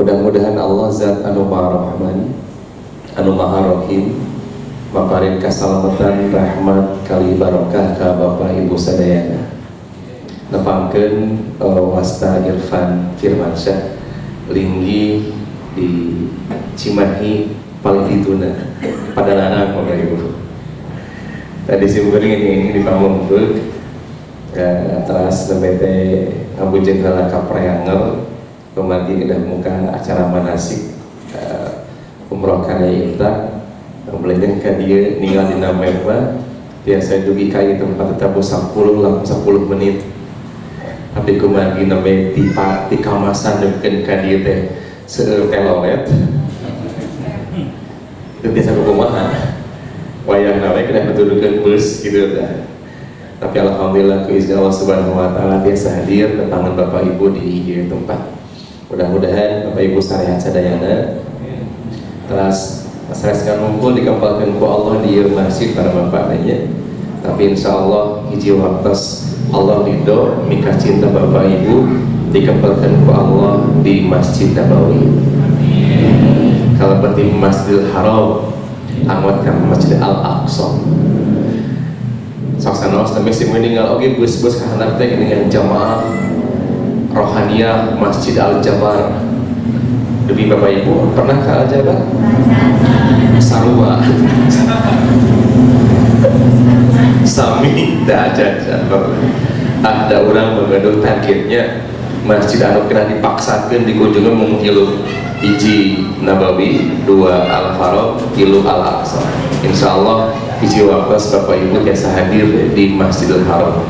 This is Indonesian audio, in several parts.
Mudah-mudahan Allah zat anu maha rahman anu maha rahim maparin kasalamatan rahmat kali barokah ka Bapak Ibu sadayana nepangkeun uh, wasta Irfan Firmansyah linggi di Cimahi Palituna pada lana Bapak Ibu. Tadi si ini ini di Pamungkul ya, teras nemete Abu Jenderal Kapreangel kembali ke muka acara manasik uh, umroh karya inta belajar ke dia ninggal di nama biasa dugi kayu tempat tetap 10 lah 10 menit. Tapi kembali nama di di kamasan dengan ke dia teh setelolet. Itu biasa kumaha wayang nawe kena ketudukan bus gitu dah. Tapi alhamdulillah ke Allah subhanahu wa ta'ala biasa hadir tangan bapak ibu di tempat mudah-mudahan Bapak Ibu syariat sadayana terus saya sekarang ngumpul dikembalikan ku Allah di masjid para bapak nanya tapi insya Allah hiji waktu Allah ridho mika cinta Bapak Ibu dikembalikan ku Allah di Masjid Nabawi. Kalau berarti Masjidil Haram anggotkan Masjid Al-Aqsa. Saksana sampai si meninggal. Oke bus-bus kahanak teh dengan jamaah rohania Masjid Al Jabar demi Bapak Ibu pernah ke Al Jabar? Sarua. Sami tidak ada ada. Orang mengandung targetnya Masjid Anu kena dipaksakan dikunjungi menghilu iji Nabawi dua Al Haram tilu Al Aqsa Insya Allah iji waktu Bapak Ibu biasa hadir di Masjidil Haram.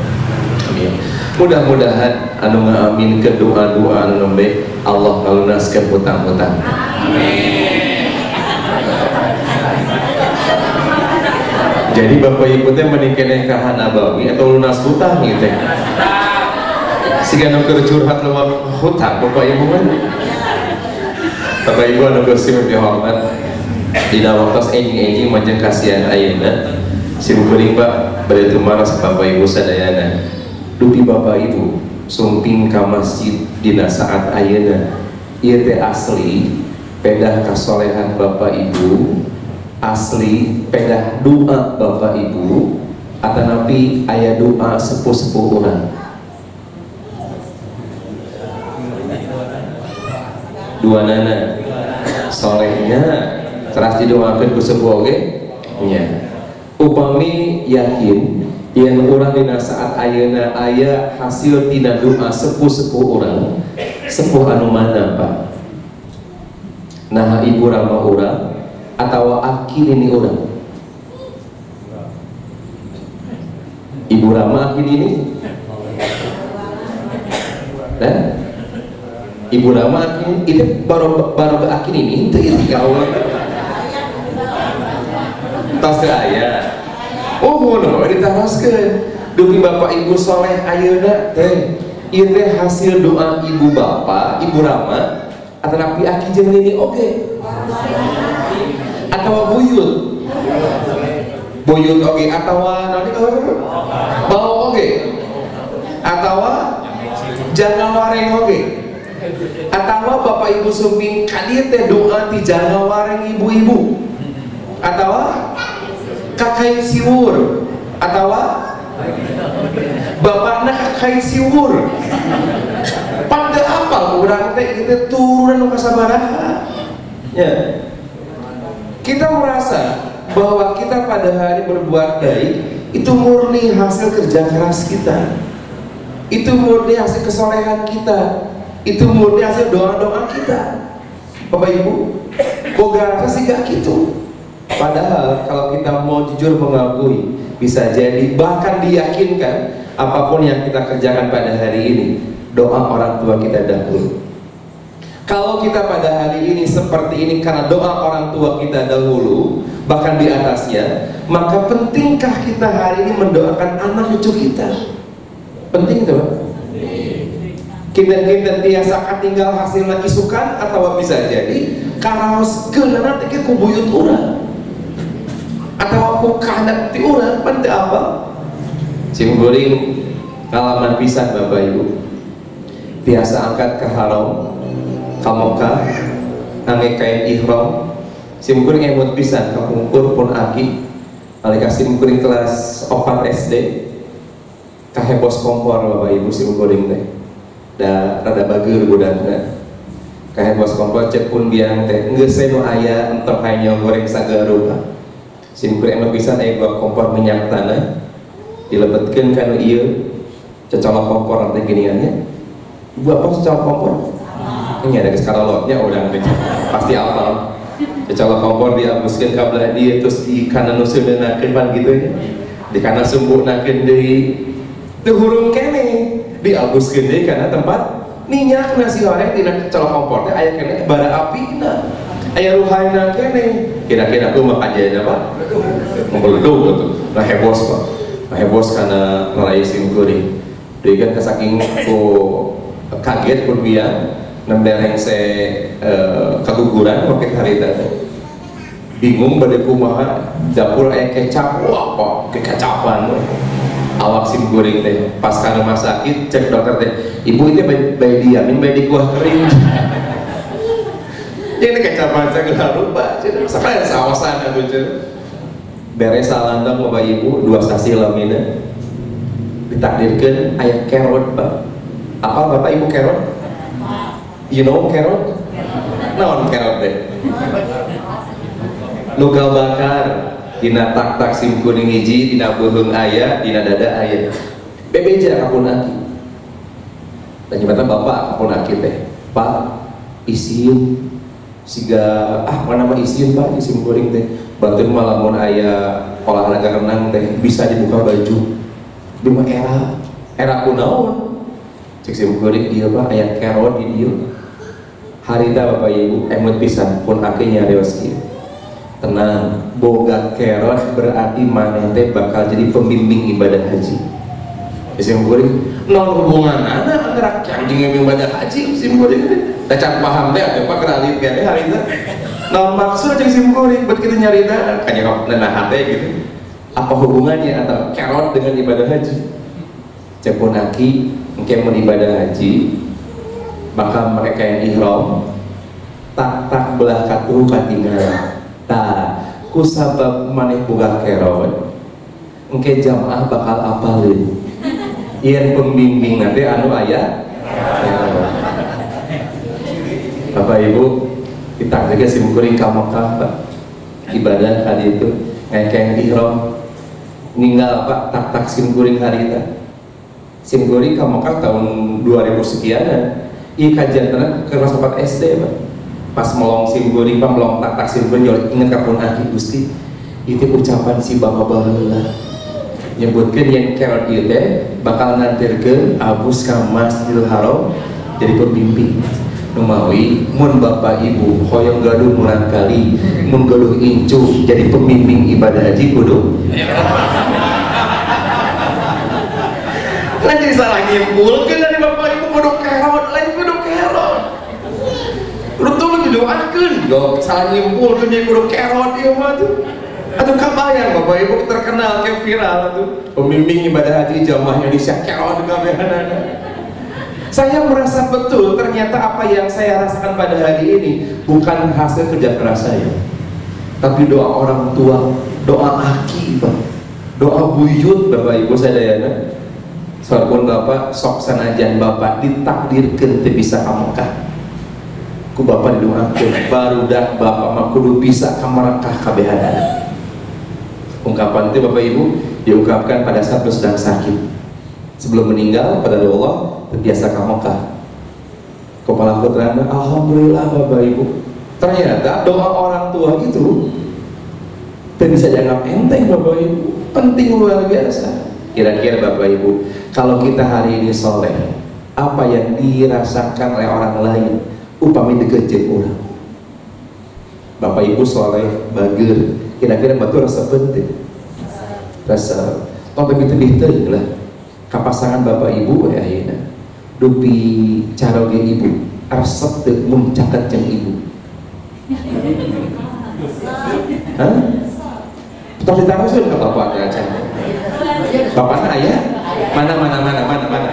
Amin. Mudah-mudahan anu ngaaminkeun doa-doa anu nembe. Allah ngalunaskeun hutang-hutang. Jadi bapak ibu teh menikah kahan nabawi atau lunas hutang gitu sehingga nuker curhat lewat hutang bapak ibu kan? Bapak ibu anu gusti hormat di waktu enjing-enjing majeng kasihan ayeuna. Si bukuring pak. Bade tumaras bapak ibu sadayana. Dupi bapak ibu sumping ka masjid dina saat ayeuna. Ieu teh asli pedah kasolehan bapak ibu asli pedah doa bapak ibu atau nabi ayah doa sepuh-sepuh orang dua nana. Solehnya teras didoakan ku sepuh oke nya. Upami yakin yang orang dina saat ayana ayah hasil tina doa sepuh-sepuh orang sepuh anu mana pak? Nah ibu rama orang atau akin ini orang? Ibu rama akin ini? Nah ibu rama akin itu baru baru akin ini itu itu kau tas ayah no ditaraskan demi bapak ibu soleh ayeuna teh ieu teh hasil doa ibu bapak ibu rama atau nabi aki jeung ini oke okay. atau buyut buyut oke okay. atau nanti kalau bawa oke okay. atau jangan wareng oke okay. atau bapak ibu sumping kadir teh doa di jangan wareng ibu-ibu atau kakai siwur. Atau bapaknya kakai siwur. Pada apa kurang teh itu turun ke sabaraha? Ya. Kita merasa bahwa kita pada hari berbuat baik itu murni hasil kerja keras kita. Itu murni hasil kesolehan kita. Itu murni hasil doa-doa kita. Bapak Ibu kok gak sih gak gitu Padahal kalau kita mau jujur mengakui bisa jadi bahkan diyakinkan apa pun yang kita kerjakan pada hari ini doa orang tua kita dahulu. kalau kita pada hari ini seperti ini karena doa orang tua kita dahulu bahkan di atasnya maka pentingkah kita hari ini mendoakan anak cucu kita? Penting kita tiasa tinggal hasil lagi sukan atau bisa jadi karaos ke nanti kita kubuyut orang atau aku kanak ti orang penting apa? Cimburing kalaman pisan bapak ibu. Biasa angkat ke haram kamoka ame kain ihram. Simkuring emut pisan kapungkur pun aki. Alika simkuring kelas 4 SD kahebos kompor bapak ibu simkuring teh. Da rada bager budakna kahebos kompor cek pun biang teh. Geus nu aya entok hanya goreng sagarupa simkuring emut pisan aya kompor minyak tanah. Dilebetkeun kanu ieu cecolok kompor teh giniannya. Buat apa cecolok kompor? Ini ada lotnya udah pasti apa? Kalau kompor dihapuskan kabel dia terus di kanan nusul dan pan gitu ya. Di kanan sumbu nakin di hurung kene. Dihapuskan deh karena tempat minyak nasi goreng di kalau kompornya ayah kene bara api na ayah ruhayna kene. Kira-kira aku makan aja apa membeleduk gitu nah hebos pak. Nah hebos karena nelayan simkuri dia kan kesaking ku kaget pun se uh, waktu hari tadi bingung pada kumaha dapur ayah kecap. Wah kok kekecapan. Awak sim goreng teh pas rumah sakit cek dokter teh ibu itu bayi diamin bayi di kuah kering kecapan saya gak lupa sampai sawasan aku cuy beres salandang bapak ibu dua stasi lamina ditakdirkan ayah kerot pak apa bapak ibu kerot You know carrot? Naon carrot deh. Lugal bakar dina tak tak sim kuning hiji dina buhung ayah dina dada ayah. Bebeja aki. Dan nyebatan bapak kapun aki teh. Pak isin siga ah mana nama isin pak isin goreng teh? Bantuin malamun ayah olahraga renang teh bisa dibuka baju. Di era era kunaon. Cek sim goreng dia pak ayah carrot di dia. Harita bapak ibu emut pisan pun akhirnya reoski tenang boga keros berarti manente bakal jadi pembimbing ibadah haji. Isim kuring non hubungan. Anak antara yang ibadah haji isim kuring tak paham deh apa keralit gak hari itu. Non maksud aja isim kuring buat kita nyari dah? Kayaknya kok nenah hati gitu. Apa hubungannya antara kerot dengan ibadah haji? Ceponaki mungkin mau ibadah haji maka mereka yang ihram tak tak belah katu katinggalan tak kusabab maneh buka kerot engke jamaah bakal apalin ian pembimbing nanti anu ayah Bapak Ibu kita juga simkuring kamu Pak ibadah hari itu ngekeng ihram. Ninggal apa tak tak simkuring hari itu simkuring kamu tahun 2000 sekian iya kajian tenang ke 4 SD pak. Pas melong sim goreng pak melong tak tak sim goreng ingat kapun aki gusti? Itu ucapan si bapak baheula. Nyebutkan yang kerot itu bakal ngantirkan abus ke masjidil haram jadi pembimbing Numawi, mun bapak ibu hoyong gaduh murang kali mun gaduh incu jadi pembimbing ibadah haji kudu. Nanti salah nyimpul kan dari bapak ibu kudu kerot lain kudu kerot. Lu didoakan yo salah nyimpul kan jadi kudu kerot ya mah tuh. Atau kabayang bapak ibu terkenal kayak viral tuh. Pembimbing ibadah haji jamaahnya di kerot kabehanana saya merasa betul ternyata apa yang saya rasakan pada hari ini bukan hasil kerja keras saya tapi doa orang tua doa aki doa buyut bapak ibu saya Dayana Walaupun bapak sok sanajan bapak ditakdirkan tidak bisa kamu kah? Ku bapak didoakan baru dah bapak mah kudu bisa kamarakah kabehana ungkapan itu bapak ibu diungkapkan pada saat sedang sakit sebelum meninggal pada Allah terbiasa kamu kah kepala putra Alhamdulillah bapak ibu. Ternyata doa orang tua itu tidak bisa dianggap enteng bapak ibu. Penting luar biasa. Kira-kira bapak ibu kalau kita hari ini soleh apa yang dirasakan oleh orang lain? Upami deket orang. Bapak Ibu soleh bager. Kira-kira batu rasa penting? Rasa. Begitu lebih lah kapasangan Bapak Ibu ya ayeuna dupi cara ge ibu resep teu muncakat jeung ibu Hah? Tong ditaruhkeun ka bapak aja. Bapaknya ayah? Mana mana mana mana mana?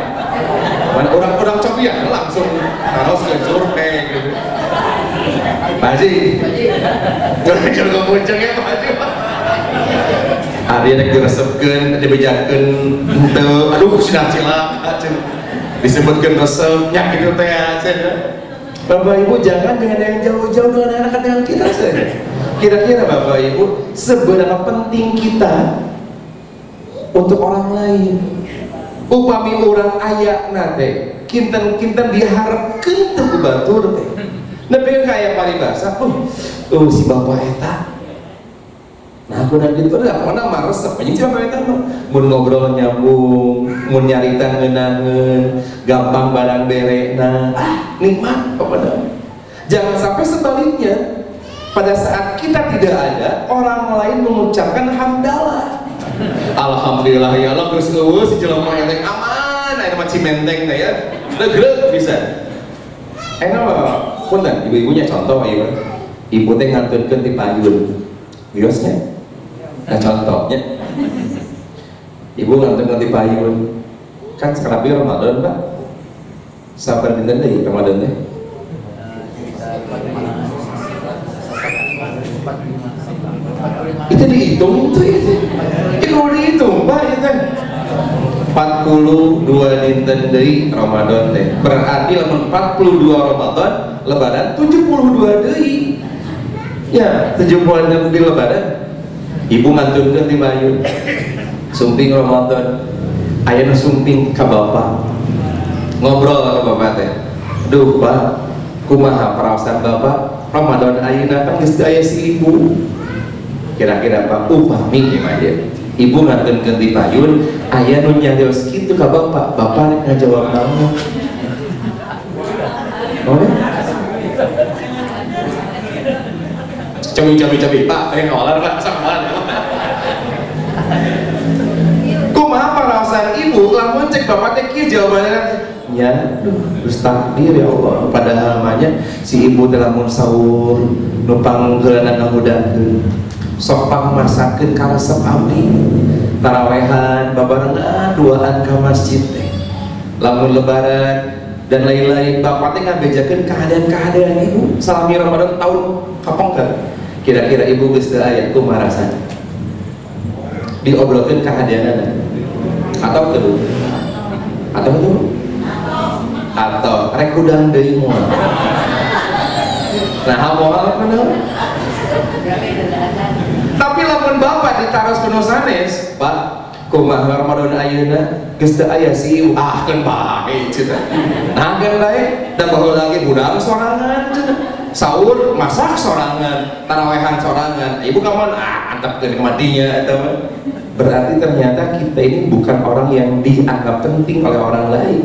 Mana orang-orang cok ya langsung harus ke survei gitu. Pak Haji, jangan jangan muncul ya Pak Hari yang diresepkan, dibejakan, aduh sudah cilak, disebutkan resepnya gitu teh Bapak Ibu jangan dengan yang jauh-jauh dengan anak-anak dengan kita saja. Kira-kira Bapak Ibu seberapa penting kita untuk orang lain? Upami orang ayak nate, kinten-kinten diharapkan tuh batur teh. Tapi kayak paribasa, oh, oh si bapak eta Nah, aku nanti itu ada mana mah resep aja sih apa itu Mun ngobrol nyambung, mun nyarita ngeunangeun, gampang barang berekna. Ah, nikmat kepada. Jangan sampai sebaliknya pada saat kita tidak ada, orang lain mengucapkan hamdalah. Alhamdulillah ya Allah terus eueuh si jelema enteng aman, aya mah cimenteng teh ya. Legreg bisa. Enak mah punten ibu-ibunya contoh ibu. Ibu teh ngantunkeun ti payun. Biosnya Nah contohnya Ibu nganti-nganti payun Kan sekarang Ramadan pak. Sabar deh Ramadan deh Itu dihitung itu itu Itu dihitung pak itu 42 dinten dari Ramadan teh berarti lamun 42 Ramadan lebaran 72 deui. Ya 70 di lebaran ibu ngantunkeun di bayu? Sumping Ramadan. Ayeuna sumping ka bapak. Ngobrol ka bapak teh. Duh pak. Kumaha perasaan bapak? Ramadan ayeuna kan geus aya si ibu. Kira-kira pak upami gimana dia ibu ngantunkeun di payun aya nu nyarios kitu ka bapak. Bapak ngajawab naon Oh, cabi cabi cabi. Pak pengen pak. Sama kumaha perasaan ibu? Lamun cek bapak teh kieu jawabannya kan? Ya terus takdir ya Allah. Padahal namanya si ibu dalam sahur numpang geulana ngamudakeun sok pangmasakeun ka resep abdi tarawehan babarengan duaan ka masjid teh. Lamun lebaran dan lain-lain bapak teh ngabejakeun keadaan-keadaan ibu salami Ramadan tahun kapong kan kira-kira ibu geus teu aya kumaha rasana diobrolkeun kehadiranna atau kedua atau kedua atau rek udang deui moal nah moal mana tapi lamun bapak ditaros kuno sanes pak kumaha Ramadan ayeuna geus teu aya si ah kan bae cenah nah kan bae da baheula lagi budang sorangan cenah sahur masak sorangan tarawehan sorangan. Ibu kamu ah antap ke kematinya atau berarti ternyata kita ini bukan orang yang dianggap penting oleh orang lain.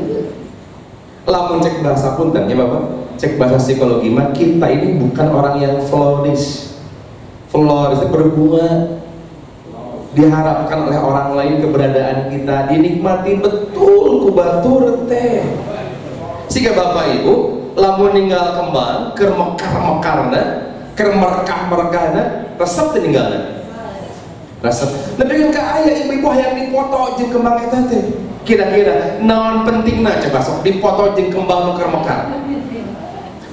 Lamun cek bahasa pun ya bapak. Cek bahasa psikologi mah kita ini bukan orang yang flourish itu berbunga diharapkan oleh orang lain keberadaan kita dinikmati betul kubatur teh. Sehingga bapak ibu lamun ninggal kembang ke mekar mekarna ke merekah merekahna resep tinggalna resep. Tapi kan ke ayah ibu-ibu yang dipoto jeng kembang itu teh kira-kira non pentingna coba sok dipoto jeng kembang nuker mekar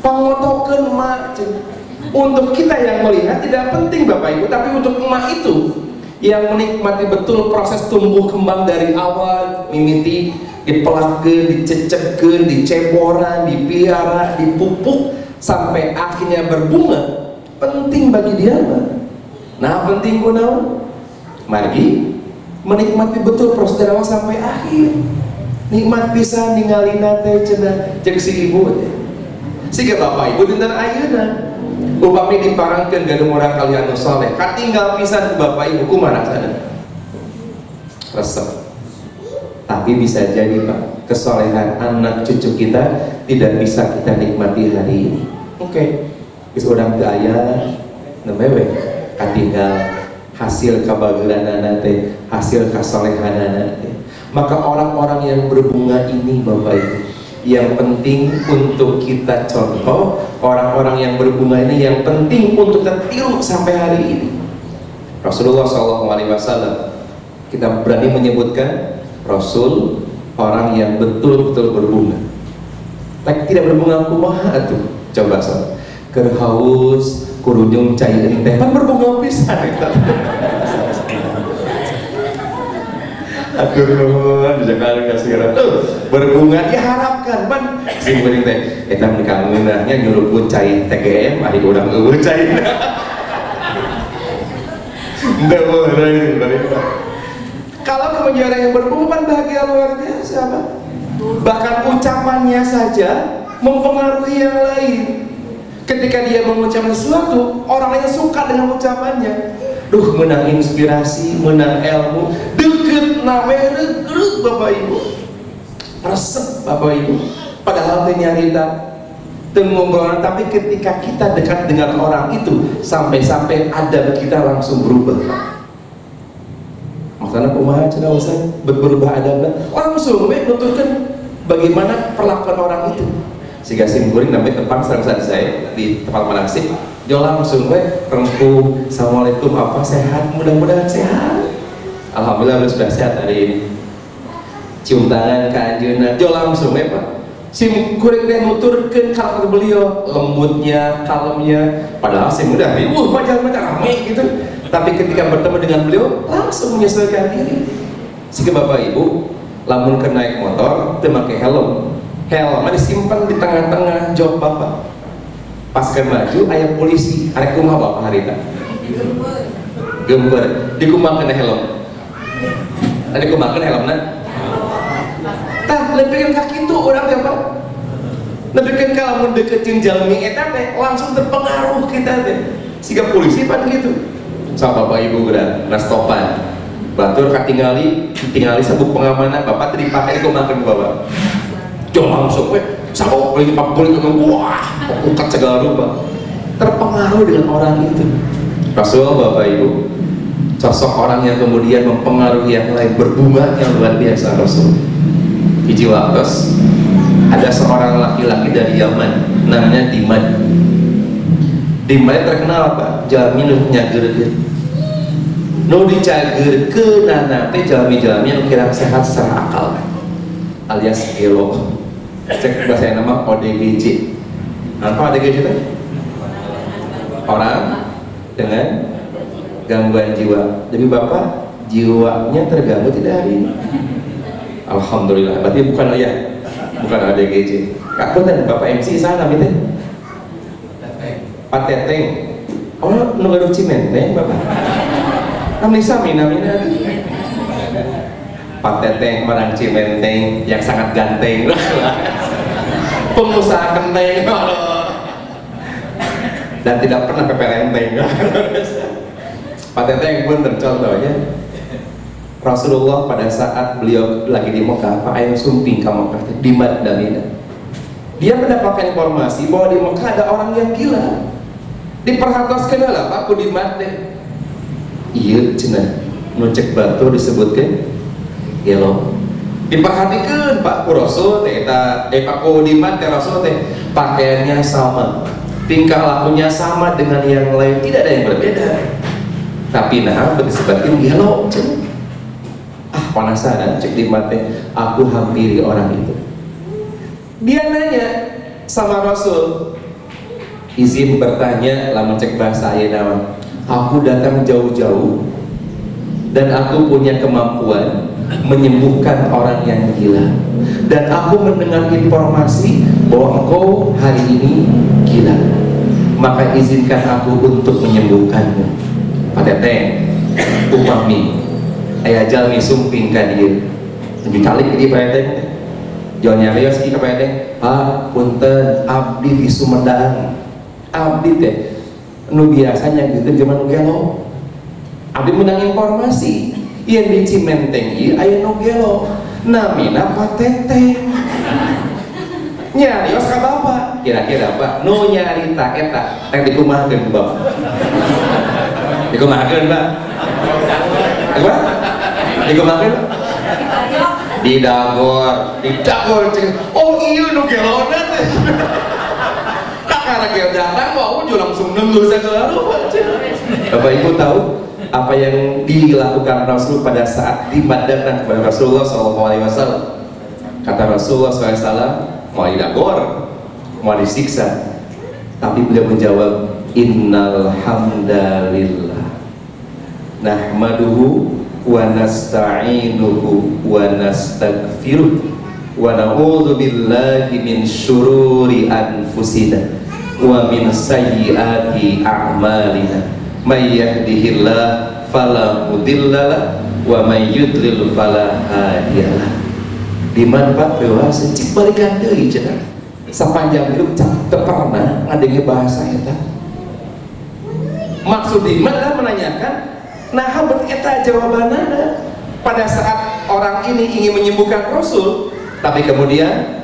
pangotokeun mak untuk kita yang melihat tidak penting bapak ibu tapi untuk emak itu yang menikmati betul proses tumbuh kembang dari awal mimiti dipelahkan, dicecekkan, diceboran, dipiara, dipupuk sampai akhirnya berbunga. Penting bagi dia apa? nah penting kunaon margi menikmati betul proses awal sampai akhir. Nikmat bisa ningali nate cina cek si ibu sehingga bapak ibu dinten ayeuna? Upami diparangkeun gadung orang kalian nu katinggal pisan bapak ibu kumaha sana. Resep tapi bisa jadi Pak kesolehan anak cucu kita tidak bisa kita nikmati hari ini. Oke. Okay. bisa orang gaya nemewe tinggal hasil kabageran nanti hasil kesolehan nanti maka orang-orang yang berbunga ini Bapak Ibu yang penting untuk kita contoh orang-orang yang berbunga ini yang penting untuk kita tiru sampai hari ini. Rasulullah SAW kita berani menyebutkan Rasul orang yang betul-betul berbunga. Tapi tidak berbunga kumaha tuh coba sob kerhaus kurujung cair teh kan berbunga pisan. Atur nuhun jangan kasih tuh berbunga diharapkan. Pan sing beuring teh. Eta menikah nya nyuruh pun cai TGM ari urang eueuh cai Enggak boleh, kalau kemudian yang berbunga kan bahagia luar biasa Pak. Bahkan ucapannya saja mempengaruhi yang lain. Ketika dia mengucapkan sesuatu, orang lain suka dengan ucapannya. Duh, menang inspirasi, menang ilmu, deket namanya deket Bapak Ibu. Resep Bapak Ibu. Padahal nyarita orang tapi ketika kita dekat dengan orang itu sampai-sampai ada kita langsung berubah makanya kumaha cenah usah berubah adabna orang suruh nuturkan bagaimana perlakuan orang itu. Sehingga simkuring sampai tepang sarang saya di tempat manasik jo langsung we rengku assalamualaikum apa? Sehat? Mudah-mudahan sehat. Alhamdulillah sudah sehat hari ini. Cium tangan ke anjeunna jo langsung we pak. Sim kuring teh nuturkeun karakter beliau lembutnya kalemnya padahal sim udah uh pacar rame gitu tapi ketika bertemu dengan beliau langsung menyesuaikan diri. Sehingga bapak ibu lamun ke naik motor memakai helm. Helm disimpan di tengah-tengah jok bapak. Pas ke maju ayam polisi. Ada kumah bapak hari ini gember dikumbangkan helm. Ada kumbangkan helm nah tak lebihkan kaki itu orang apa lebihkan kalau mendeketin jalmi eta langsung terpengaruh kita deh sehingga polisi pan gitu sama bapak ibu udah nastopan batur katingali tinggali sabuk pengamanan bapak tadi pakai itu makan bapak. Jangan langsung weh sabuk lagi pak dengan wah ukat segala rupa. Terpengaruh dengan orang itu. Rasul bapak ibu sosok orang yang kemudian mempengaruhi yang lain berbunga yang luar biasa Rasul. Hiji waktu ada seorang laki-laki dari Yaman namanya Diman. Di mana terkenal apa? Jalmi nu nyageurkeun nu dicageurkeun nana teh jalmi-jalmi nu kira sehat secara akal. Alias gelo cek bahasa nama ODGJ apa ODGJ itu orang dengan gangguan jiwa. Jadi bapak jiwanya terganggu tidak hari ini? Alhamdulillah. Berarti bukan ya bukan ODGJ kakak dan bapak MC sana gitu pateteng oh nu gaduh cimenteng bapak namanya sami namanya pateteng orang cimenteng yang sangat ganteng. Pengusaha kenteng dan tidak pernah pepelenteng pateteng pun contohnya. Rasulullah pada saat beliau lagi di Mekah, Pak Ayah Sumping ke Mekah, di Madinah. Dia mendapatkan informasi bahwa di Mekah ada orang yang gila. Diperhatoskan lah Pak di mate iya cina. Nucek batu disebutkan ya lo diperhatikan Pak Kuroso teh eh Pak Kudimat teh Rasul teh. Pakaiannya sama. Tingkah lakunya sama dengan yang lain. Tidak ada yang berbeda. Tapi nah disebutkan gelo cina. Ah penasaran cek di mate aku hampiri orang itu. Dia nanya sama Rasul. Izin bertanya lama cek bahasa ayah nama aku datang jauh-jauh dan aku punya kemampuan menyembuhkan orang yang gila. Dan aku mendengar informasi bahwa engkau hari ini gila. Maka izinkan aku untuk menyembuhkanmu. Pada teh upami ayah jalmi sumping ka dia dikalik di pada teh Jangan nyarios kita pada teh ah punten abdi di Sumedang. Abdi teh nu biasanya gitu zaman gelo. Abdi menang informasi yang di Cimenteng ieu aya nu gelo. Namina patete nyari ka bapak kira-kira pak nu nyarita eta yang dikumahkeun bapak dikumahkeun pak. Apa dikumahkeun di dagor di dagor oh iya nu gelona teh gel datang mau langsung nunggu segala Bapak Ibu tahu apa yang dilakukan Rasul pada saat Dimat datang kepada Rasulullah SAW kata Rasulullah SAW mau didagor mau disiksa. Tapi beliau menjawab innal hamdalillah nahmaduhu wa nasta'inuhu wa nastaghfiruh wa na'udzu billahi min syururi anfusina wa min sayyiati a'malina. May yahdihillah fala mudhillalah wa may yudlil fala hadiyalah di mana Pak? Dewasa cik balikan deui cenah sepanjang hidup tak pernah ngadengi bahasa eta maksud di mana? Menanyakan nah habat eta jawabanana pada saat orang ini ingin menyembuhkan Rasul tapi kemudian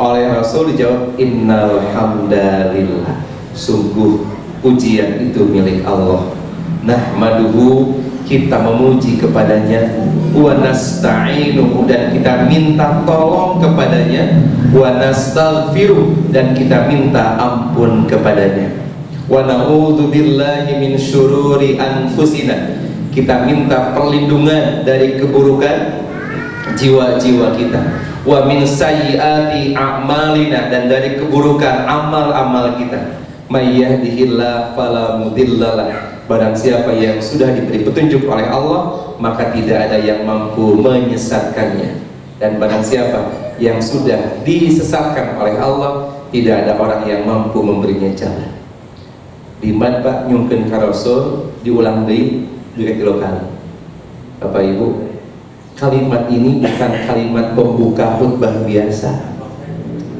oleh Rasul dijawab innal hamdalillah. Sungguh pujian itu milik Allah. Nahmaduhu kita memuji kepadanya. Wa nasta'inuhu dan kita minta tolong kepadanya. Wa nastaghfiruh dan kita minta ampun kepadanya. Wa na'udzu billahi min syururi anfusina kita minta perlindungan dari keburukan jiwa-jiwa kita wa min sayyiati a'malina dan dari keburukan amal-amal kita. May yahdihillahu fala mudhillalah Barang siapa yang sudah diberi petunjuk oleh Allah Maka tidak ada yang mampu menyesatkannya. Dan barang siapa yang sudah disesatkan oleh Allah Tidak ada orang yang mampu memberinya jalan. Di Pak nyungkin karosul Diulang di juga kilo kali. Bapak Ibu Kalimat ini bukan kalimat pembuka khutbah biasa.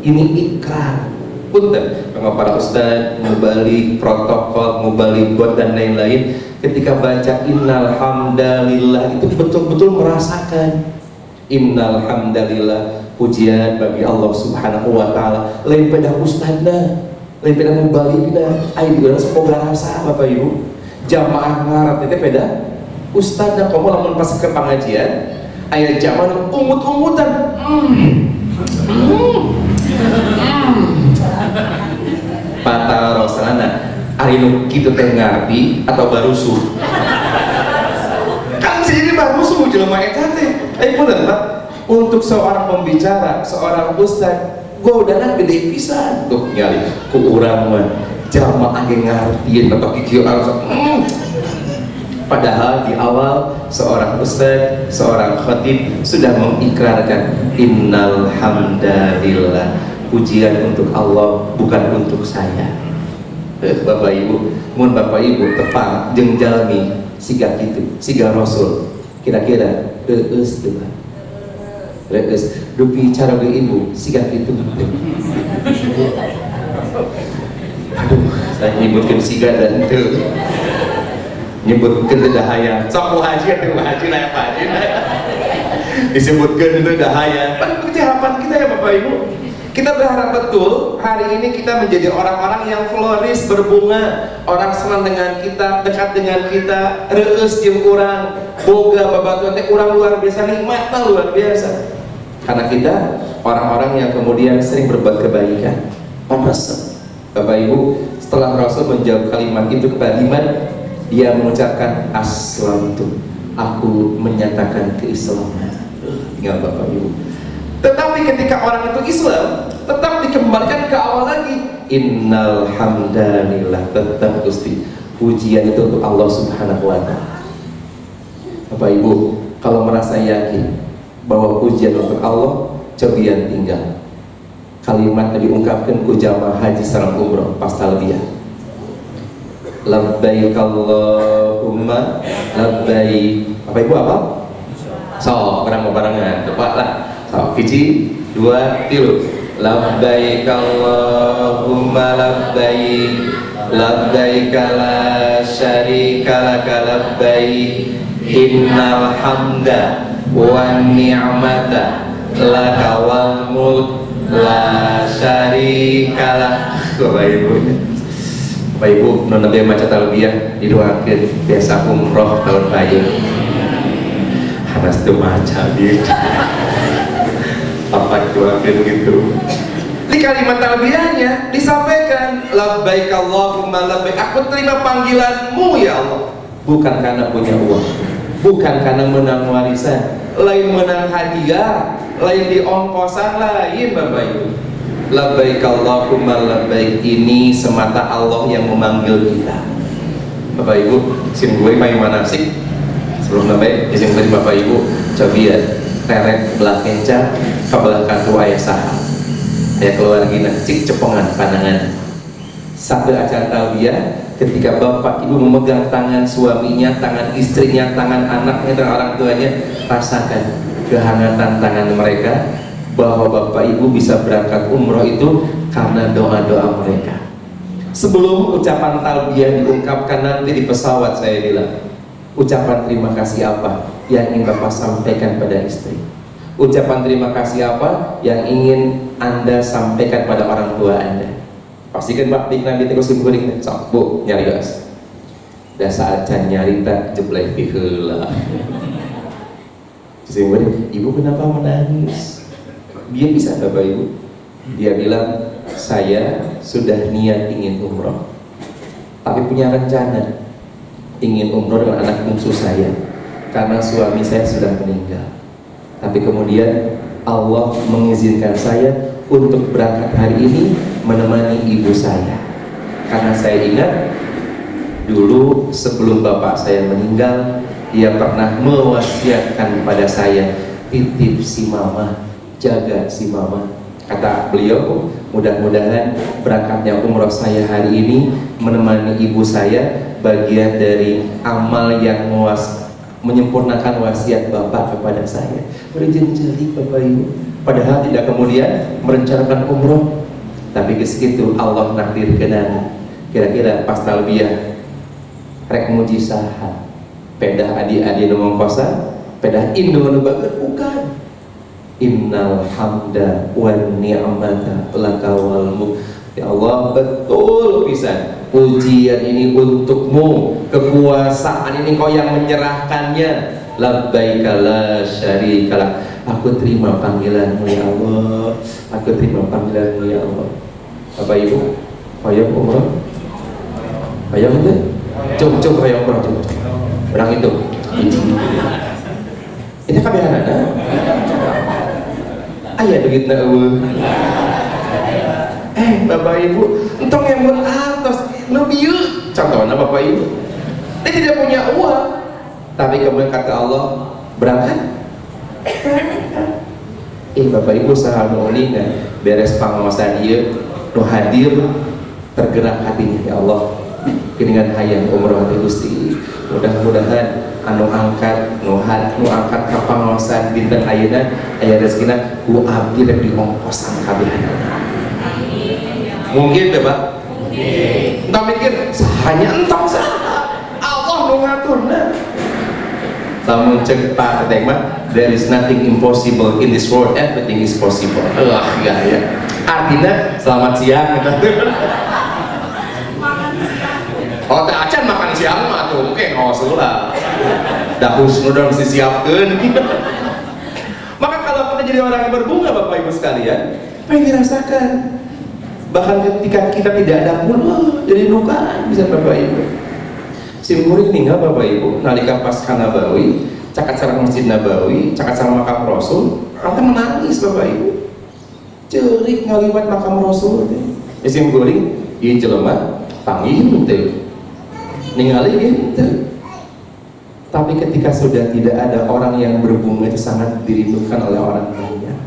Ini ikrar. Punten. Kalau para ustad mubalik protokol mubalik buat dan lain-lain. Ketika baca innal hamdalillah itu betul-betul merasakan. Innal hamdalillah pujian bagi Allah subhanahu wa ta'ala. Lain pada ustadna lain pada mubalikna ayo juga semoga rasa bapak ibu. Jamaah ngarap itu beda ustadna kamu lamun pas ke pengajian ayat zaman umut-umutan. Hmm. Hmm. Patah rosalana arinu gitu teh ngarti atau barusu kan sih ini barusu jelema eta teh. Eh bener pak. Untuk seorang pembicara seorang ustad gue udah gede pisan. Tuh nyali. Ku urang mah jamaah ngartiin atau kikio hmm. Padahal di awal seorang ustad, seorang khatib sudah mengikrarkan innal hamdalillah pujian untuk Allah bukan untuk saya. Eh, Bapak Ibu mohon Bapak Ibu tepat jeng jalmi siga gitu siga Rasul. Kira-kira reus tuh reus dupi cara ke ibu siga gitu aduh saya nyebutkan siga dan itu nyebutkan dahaya. Sok haji atau haji lah apa haji disebutkan itu dahaya. Kan itu harapan kita ya Bapak Ibu. Kita berharap betul hari ini kita menjadi orang-orang yang floris, berbunga, orang senang dengan kita, dekat dengan kita, reus jeung kurang, boga babatuan teh luar biasa nikmatnya luar biasa. Karena kita orang-orang yang kemudian sering berbuat kebaikan. Pantas Bapak Ibu, setelah Rasul menjawab kalimat itu kepada iman, dia mengucapkan aslam tuh, aku menyatakan keislaman. Tinggal Bapak Ibu tetapi ketika orang itu Islam, tetap dikembalikan ke awal lagi. Innal hamdanillah tetap Gusti. Pujian itu untuk Allah Subhanahu wa taala. Bapak Ibu, kalau merasa yakin bahwa pujian untuk Allah, cobian tinggal. Kalimat yang diungkapkan ku jamaah haji sareng umroh pas talbiyah. Labbaik Allahumma labbaik. Apa Ibu apa? So, barang barangan, tepat lah. Oh, hiji, dua, tilu. Labbaik Allahumma labbaik. Labbaik la syarika laka labbaik. Innal hamda wa ni'mata lakawal mulk. La syarikalah Bapak Ibu Bapak Ibu non nabi maca talbiyah didoakeun biasa umroh tahun bayi. Hanas tuh maca dia apa doakeun gitu. Di kalimat talbiyahnya disampaikan labbaik Allahumma labbaik. Aku terima panggilanmu ya Allah. Bukan karena punya uang bukan karena menang warisan lain menang hadiah lain di ongkosan lain Bapak Ibu labbaik Allahumma labbaik ini semata Allah yang memanggil kita. Bapak Ibu sim gue main manasik sebelum labbaik izin dari Bapak Ibu coba ya teret belah kenca kabelah kartu ayah saham ya keluar gina cik cepongan pandangan. Sambil acara talbiyah ketika bapak ibu memegang tangan suaminya tangan istrinya tangan anaknya dan orang tuanya rasakan kehangatan tangan mereka bahwa bapak ibu bisa berangkat umroh itu karena doa-doa mereka. Sebelum ucapan talbiyah diungkapkan nanti di pesawat saya bilang ucapan terima kasih apa yang ingin bapak sampaikan pada istri? Ucapan terima kasih apa yang ingin anda sampaikan pada orang tua anda? Pastikan pak di nabi terus kuring. Sok bu nyari gas dah saat can nyari tak jeblek pihela ibu kenapa menangis dia bisa bapak ibu? Dia bilang saya sudah niat ingin umroh tapi punya rencana ingin umroh dengan anak bungsu saya karena suami saya sudah meninggal. Tapi kemudian Allah mengizinkan saya untuk berangkat hari ini menemani ibu saya. Karena saya ingat dulu sebelum bapak saya meninggal dia pernah mewasiatkan kepada saya titip si mama jaga si mama kata beliau mudah-mudahan berangkatnya umroh saya hari ini menemani ibu saya bagian dari amal yang mewas menyempurnakan wasiat Bapak kepada saya. Berjenjali Bapak Ibu. Padahal tidak kemudian merencanakan umroh. Tapi ke situ Allah nakdir kenana. Kira-kira pas talbiyah rek muji. Pedah adi-adi nu kosa, pedah indu nu bukan. Innal hamda wa ni'mata laka wal Ya Allah betul bisa pujian ini untukmu. Kekuasaan ini kau yang menyerahkannya. Labbaika la syarikalah aku terima panggilanmu ya Allah. Aku terima panggilanmu ya Allah. Bapak Ibu. Ayo umrah ayo itu coba coba ayo umrah coba berang itu. Ini kabihan ada ayah duit na eh Bapak Ibu entong yang buat atas Nabi contohnya Bapak Ibu. Dia tidak punya uang. Tapi kemudian kata Allah berangkat. Eh Bapak Ibu sahal kan beres pengawasan dia nu hadir tergerak hatinya ya Allah. Dengan hayang umroh hati Gusti. Mudah-mudahan anu angkat nu had nu angkat ka pangawasan dinten ayeuna aya rezekina ku abdi rek diongkosan kabeh mungkin deh Pak? Entah mikir hanya entong sah. Allah mengaturnya namun cek Pak Ketek there is nothing impossible in this world. Everything is possible. Wah ya ya artinya selamat siang Oh, tak acan makan siang mah tuh mungkin. Oh sulah. Dah husnu dong disiapkan. Maka kalau kita jadi orang yang berbunga Bapak Ibu sekalian, apa yang dirasakan? bahkan ketika kita tidak ada pun oh, jadi luka bisa bapak ibu. Simkurik tinggal bapak ibu nalika pas Nabawi cakat sarang masjid Nabawi cakat sarang makam Rasul nanti menangis bapak ibu. Cerik ngaliwat makam Rasul. Ya simkurik iya jelema panggil gitu ningali gitu tapi ketika sudah tidak ada orang yang berbunga itu sangat dirindukan oleh orang banyak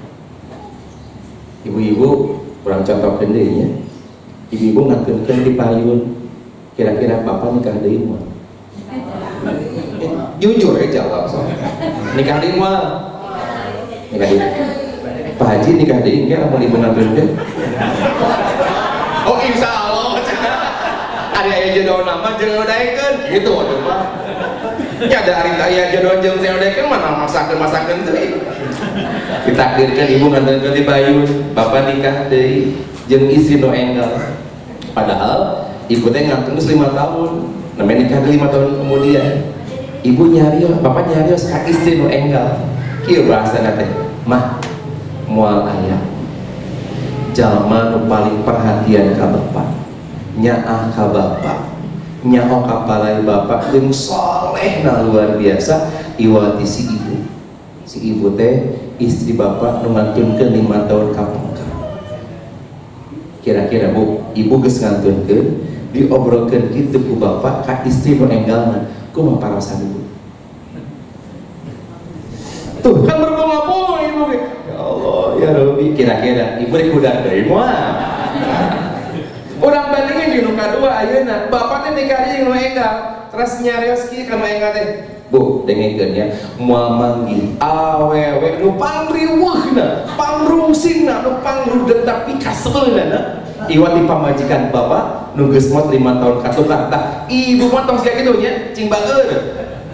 ibu-ibu kurang contoh kendenya. Ibu-ibu ngaturkan di payun. Kira-kira bapak nikah di eh, jujur ya jawab so. nikah di rumah. Nikah di Pak Haji nikah di ini mau ibu ngaturkan oh insya Allah. Ada yang jodoh nama jodoh daikan gitu waktu pak ya ada hari kaya jodoh jeng daikan mana masakan masakan tuh ditakdirkan ibu ngantar ke Bayun bapak nikah dari jeng istri no enggal padahal ibu teh ngantung lima tahun namanya nikah lima tahun kemudian. Ibu nyari bapak nyari ke istri no enggal kira bahasa nate mah mual ayah. Jalma nu paling perhatian ke bapak. Nyaah ke bapak nyaho kapalai bapak yang soleh nah luar biasa. Iwati si ibu. Si ibu teh istri bapak ke lima tahun kapan kira-kira bu ibu geus ngantunkeun diobrolkeun kitu ku bapak ka istri nu enggalna. Kumaha parasan ibu. Tuh kan berbunga-bunga ibu ya Allah ya Rabbi. Kira-kira ibu rek udah deui moal Orang bandingin di nuka dua ayeuna bapaknya nikah jeung nu enggal terus nyarios kieu ka enggal teh. Bu, dengekeun ya, moal manggil awewe nu pangriweuhna, pangrungsingna, nu pangrudet tapi kaseulna iwati pamajikan bapak nu geus mot 5 tahun katukar tah ibu mah tong siga kitu nya cing baeur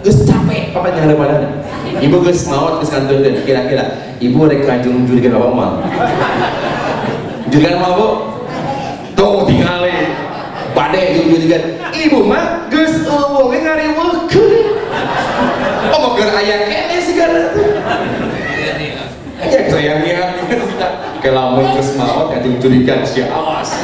geus capek papa jangan mana ibu geus maot geus kantunkeun kira-kira. Ibu rek kanjung jurigan bapak mah. Jurigan mah bu. Tuh tinggalin bade jurigan ibu mah geus eueuh ge ngariweukeun omongkeun aya kene sigana ya sayangnya kelamun terus maot yang dicurigan si awas.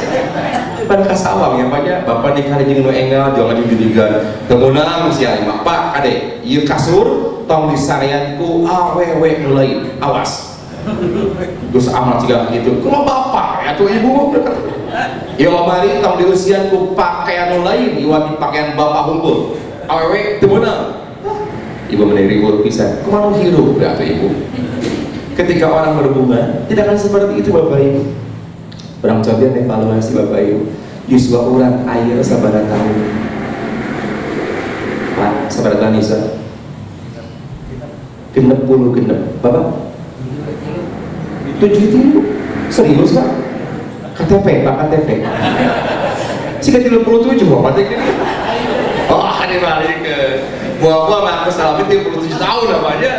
Pan kasawang ya pak ya. Bapak nikah jeung nu enggal jangan dicurigan kemunang si mak pak kade ieu kasur tong disareanku awewe nu lain awas Gus amat juga gitu. Kuma bapak ya tuh ibu ya mari tong diusianku pakaian nu lain iwati pakaian bapak hukum. Awewe teu meunang ibu meneri ribut pisan kumaha hirup ya tuh ibu. Ketika orang berbunga tidak akan seperti itu Bapak Ibu. Orang coba evaluasi Bapak Ibu. Yuswa orang air sabar tahun Pak sabar tahun Yuswa. Genep puluh genep. Bapak tujuh tilu serius Pak KTP Pak KTP jika tiga puluh tujuh Bapak oh ada balik ke buah-buah aku salamin tiga puluh tujuh tahun apa aja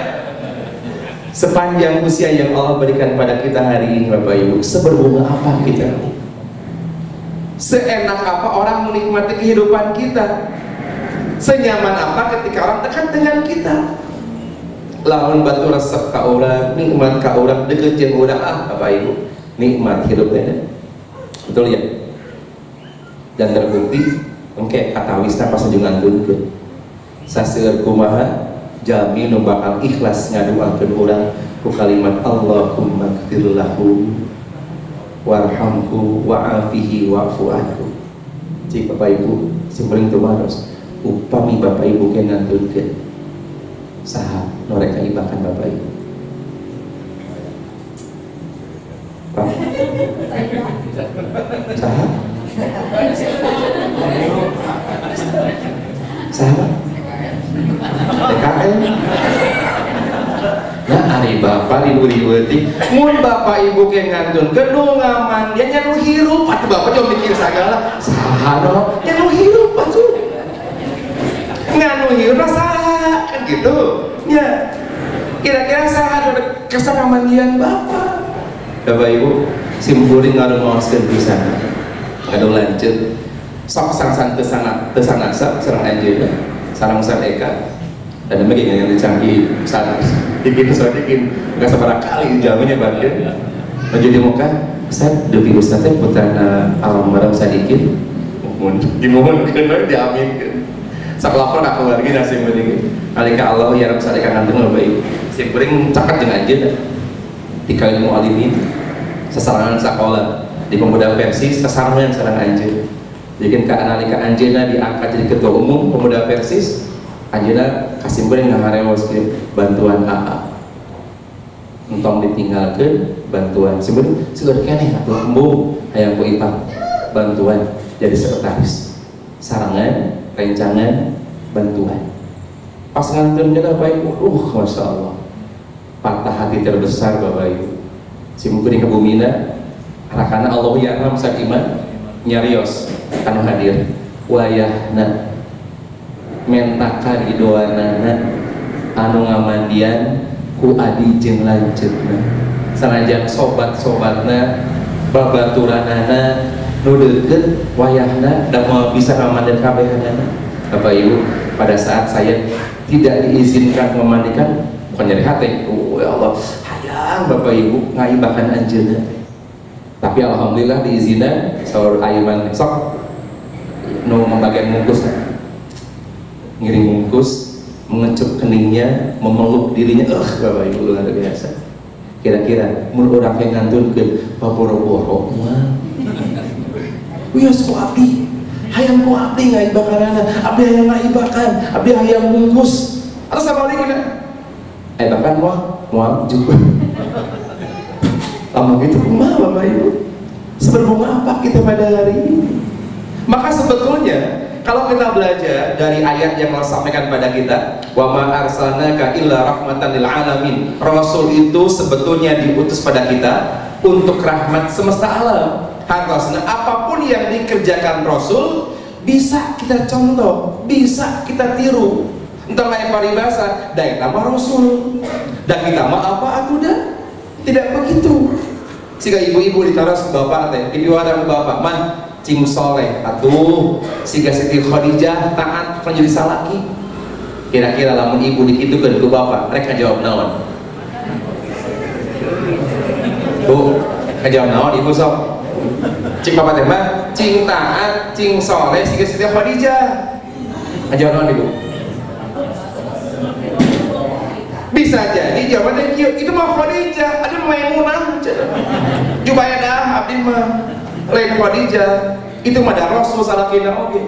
sepanjang usia yang Allah berikan pada kita hari ini Bapak Ibu seberbunga apa kita? Seenak apa orang menikmati kehidupan kita? Senyaman apa ketika orang dekat dengan kita lawan batu resep ka orang nikmat ka orang deket jeung orang ah Bapak Ibu nikmat hidupnya betul ya? Dan terbukti oke kata wisna pas jungan tuntun saseur kumaha jami bakal ikhlas ngaduakeun urang ku kalimat Allahumma gfir lahu warhamhu wa'afihi wa'fu cik bapak ibu simpeling tumaros upami bapak ibu ke ngantunkeun saha noreka ibakan bapak ibu. Pak? Saha? Saha TKN ya hari bapak ibu riweti mun bapak ibu ke ngantun kedua ngaman dia nyanu hirup. Atau bapak jangan mikir segala sahano nyanu hirup atuh nganu hirup kan gitu. Ya kira-kira saha kesan amandian bapak. Bapak ibu simpuling ngaruh ngoskeun pisan ngaruh lanjut. Sok sang-sang tesana tesana serang anjeuna sarang besar Eka. Dan demikian yang dicanggih saat bikin bikin nggak seberapa kali jamannya bagian menjadi muka. Saya dewi ustadznya putra alam maram sadikin mohon dimohon kena diamin sak lapor nak keluarga nasi mending alika Allah ya Rabb sadeka nganteng baik. Si kuring cakat dengan aja tiga ilmu alimin sesarangan sekolah. Di pemuda Persis sesarangan sarang anjir bikin ke analika Anjena diangkat jadi ketua umum pemuda Persis Anjena kasih beri ngarewas bantuan AA entong ditinggalkan bantuan. Sebenarnya sudah kene atau embu hayang ku ipang bantuan. Jadi sekretaris sarangan rencangan bantuan. Pas ngantur kita bapak ibu uh masya Allah. Patah hati terbesar bapak ibu si mungkin ke bumina anak Allah ya Ramsar iman nyarios anu hadir. Wayahna mentaka idoanana anu ngamandian ku adi jeung lanceutna sanajan sobat-sobatna babaturanana nu deukeut wayahna da mau bisa ngamandian kabehanana Bapak Ibu pada saat saya tidak diizinkan memandikan bukan nyari hati oh ya Allah hayang Bapak Ibu ngaibakan anjeunna tapi Alhamdulillah diizinkan saur ayuman sok nu membagian mungkus ngiring mungkus mengecup keningnya, memeluk dirinya, eh Bapak Ibu luar biasa. Kira-kira mun urang yang ngantun ke baboro-boro mah. Wios ku abdi, hayang ku abdi ngaibakanana, abdi hayang ngaibakan, abdi hayang bungkus. Atau sama lagi kan? Eh bahkan mau, mau juga. Lama gitu kumaha Bapak Ibu? Seberbunga apa kita pada hari ini? Maka sebetulnya kalau kita belajar dari ayat yang Allah sampaikan pada kita, wa ma arsalnaka illa rahmatan lil alamin. Rasul itu sebetulnya diutus pada kita untuk rahmat semesta alam. Harusnya apa pun yang dikerjakan Rasul bisa kita contoh, bisa kita tiru. Entah lain paribasa, dan nama Rasul. Dan kita mah apa aku dah? Tidak begitu. Jika ibu-ibu ditaruh ke bapak teh, dipiwara ke bapak, man cing soleh atuh siga Siti Khadijah taat menjadi salaki kira-kira lamun ibu dikitukan ke bapak mereka jawab naon bu jawab naon ibu sok cing bapak teh mah cing taat cing soleh siga Siti Khadijah. Jawab naon ibu bisa jadi jawabannya itu mah Khadijah. Ada Maimunah jubaya dah abdi mah lain Khadijah. Itu mah Rasul salah kita oke.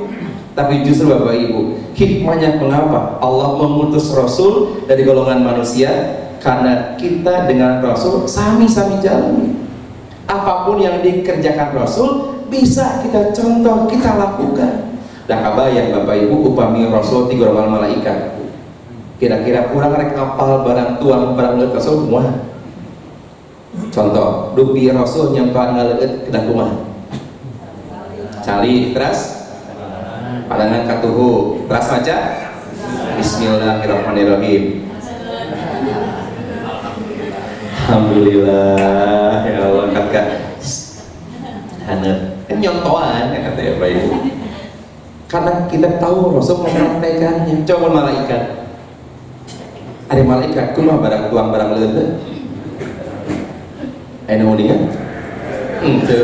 Tapi justru Bapak Ibu hikmahnya mengapa Allah memutus Rasul dari golongan manusia? Karena kita dengan Rasul sami-sami jalan apa pun yang dikerjakan Rasul bisa kita contoh kita lakukan. Dan kabayang Bapak Ibu upami Rasul di golongan malaikat? Kira-kira kurang rek apal barang tuang barang leut Rasul semua. Contoh dupi Rasul nyampa ngaleut kedah kumaha cali teras pandangan katuhu teras maca Bismillahirrahmanirrahim. Alhamdulillah ya Allah kakak hanet kan nyontohan ya kata ya Pak Ibu. Karena kita tahu Rasul mempraktekannya coba malaikat. Ada malaikat kumah barang tuang barang leuteut Ayo Ente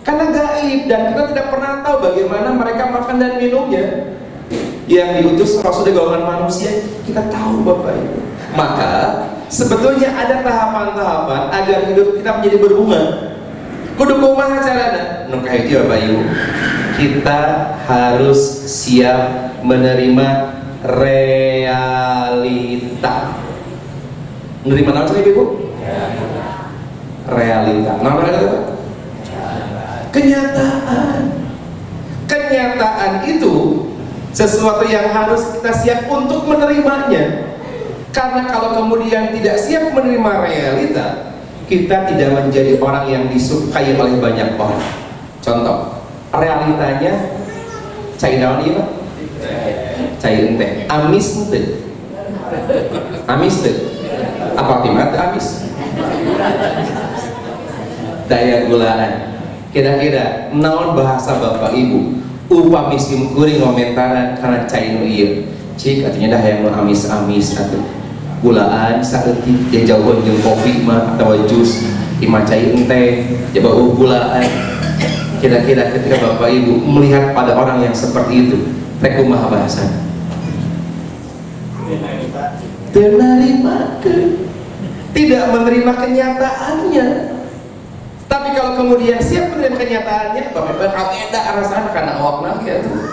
karena gaib dan kita tidak pernah tahu bagaimana mereka makan dan minumnya. Yang diutus Rasul di golongan manusia kita tahu Bapak Ibu. Maka sebetulnya ada tahapan-tahapan agar hidup kita menjadi berbunga. Kudu kumaha carana? Nu itu Bapak Ibu. Kita harus siap menerima realita. Menerima apa sih Ibu? realita. Nah, realita kenyataan. Kenyataan itu sesuatu yang harus kita siap untuk menerimanya karena kalau kemudian tidak siap menerima realita kita tidak menjadi orang yang disukai oleh banyak orang. Contoh realitanya cai daun iya cai ente. Amis ente. Amis ente. Apa timat amis. Daya gulaan. Kira-kira naon bahasa bapak ibu? Upah miskin kuring komentaran karena cai nu iya. Cik artinya dah yang amis-amis atau gulaan dia jauh jeung kopi mah atau jus ima cai ente coba gulaan. Kira-kira ketika bapak ibu melihat pada orang yang seperti itu rek kumaha bahasa menerima tidak menerima kenyataannya. Tapi kalau kemudian siap menerima kenyataannya, kalau tidak rasanya karena awak gitu.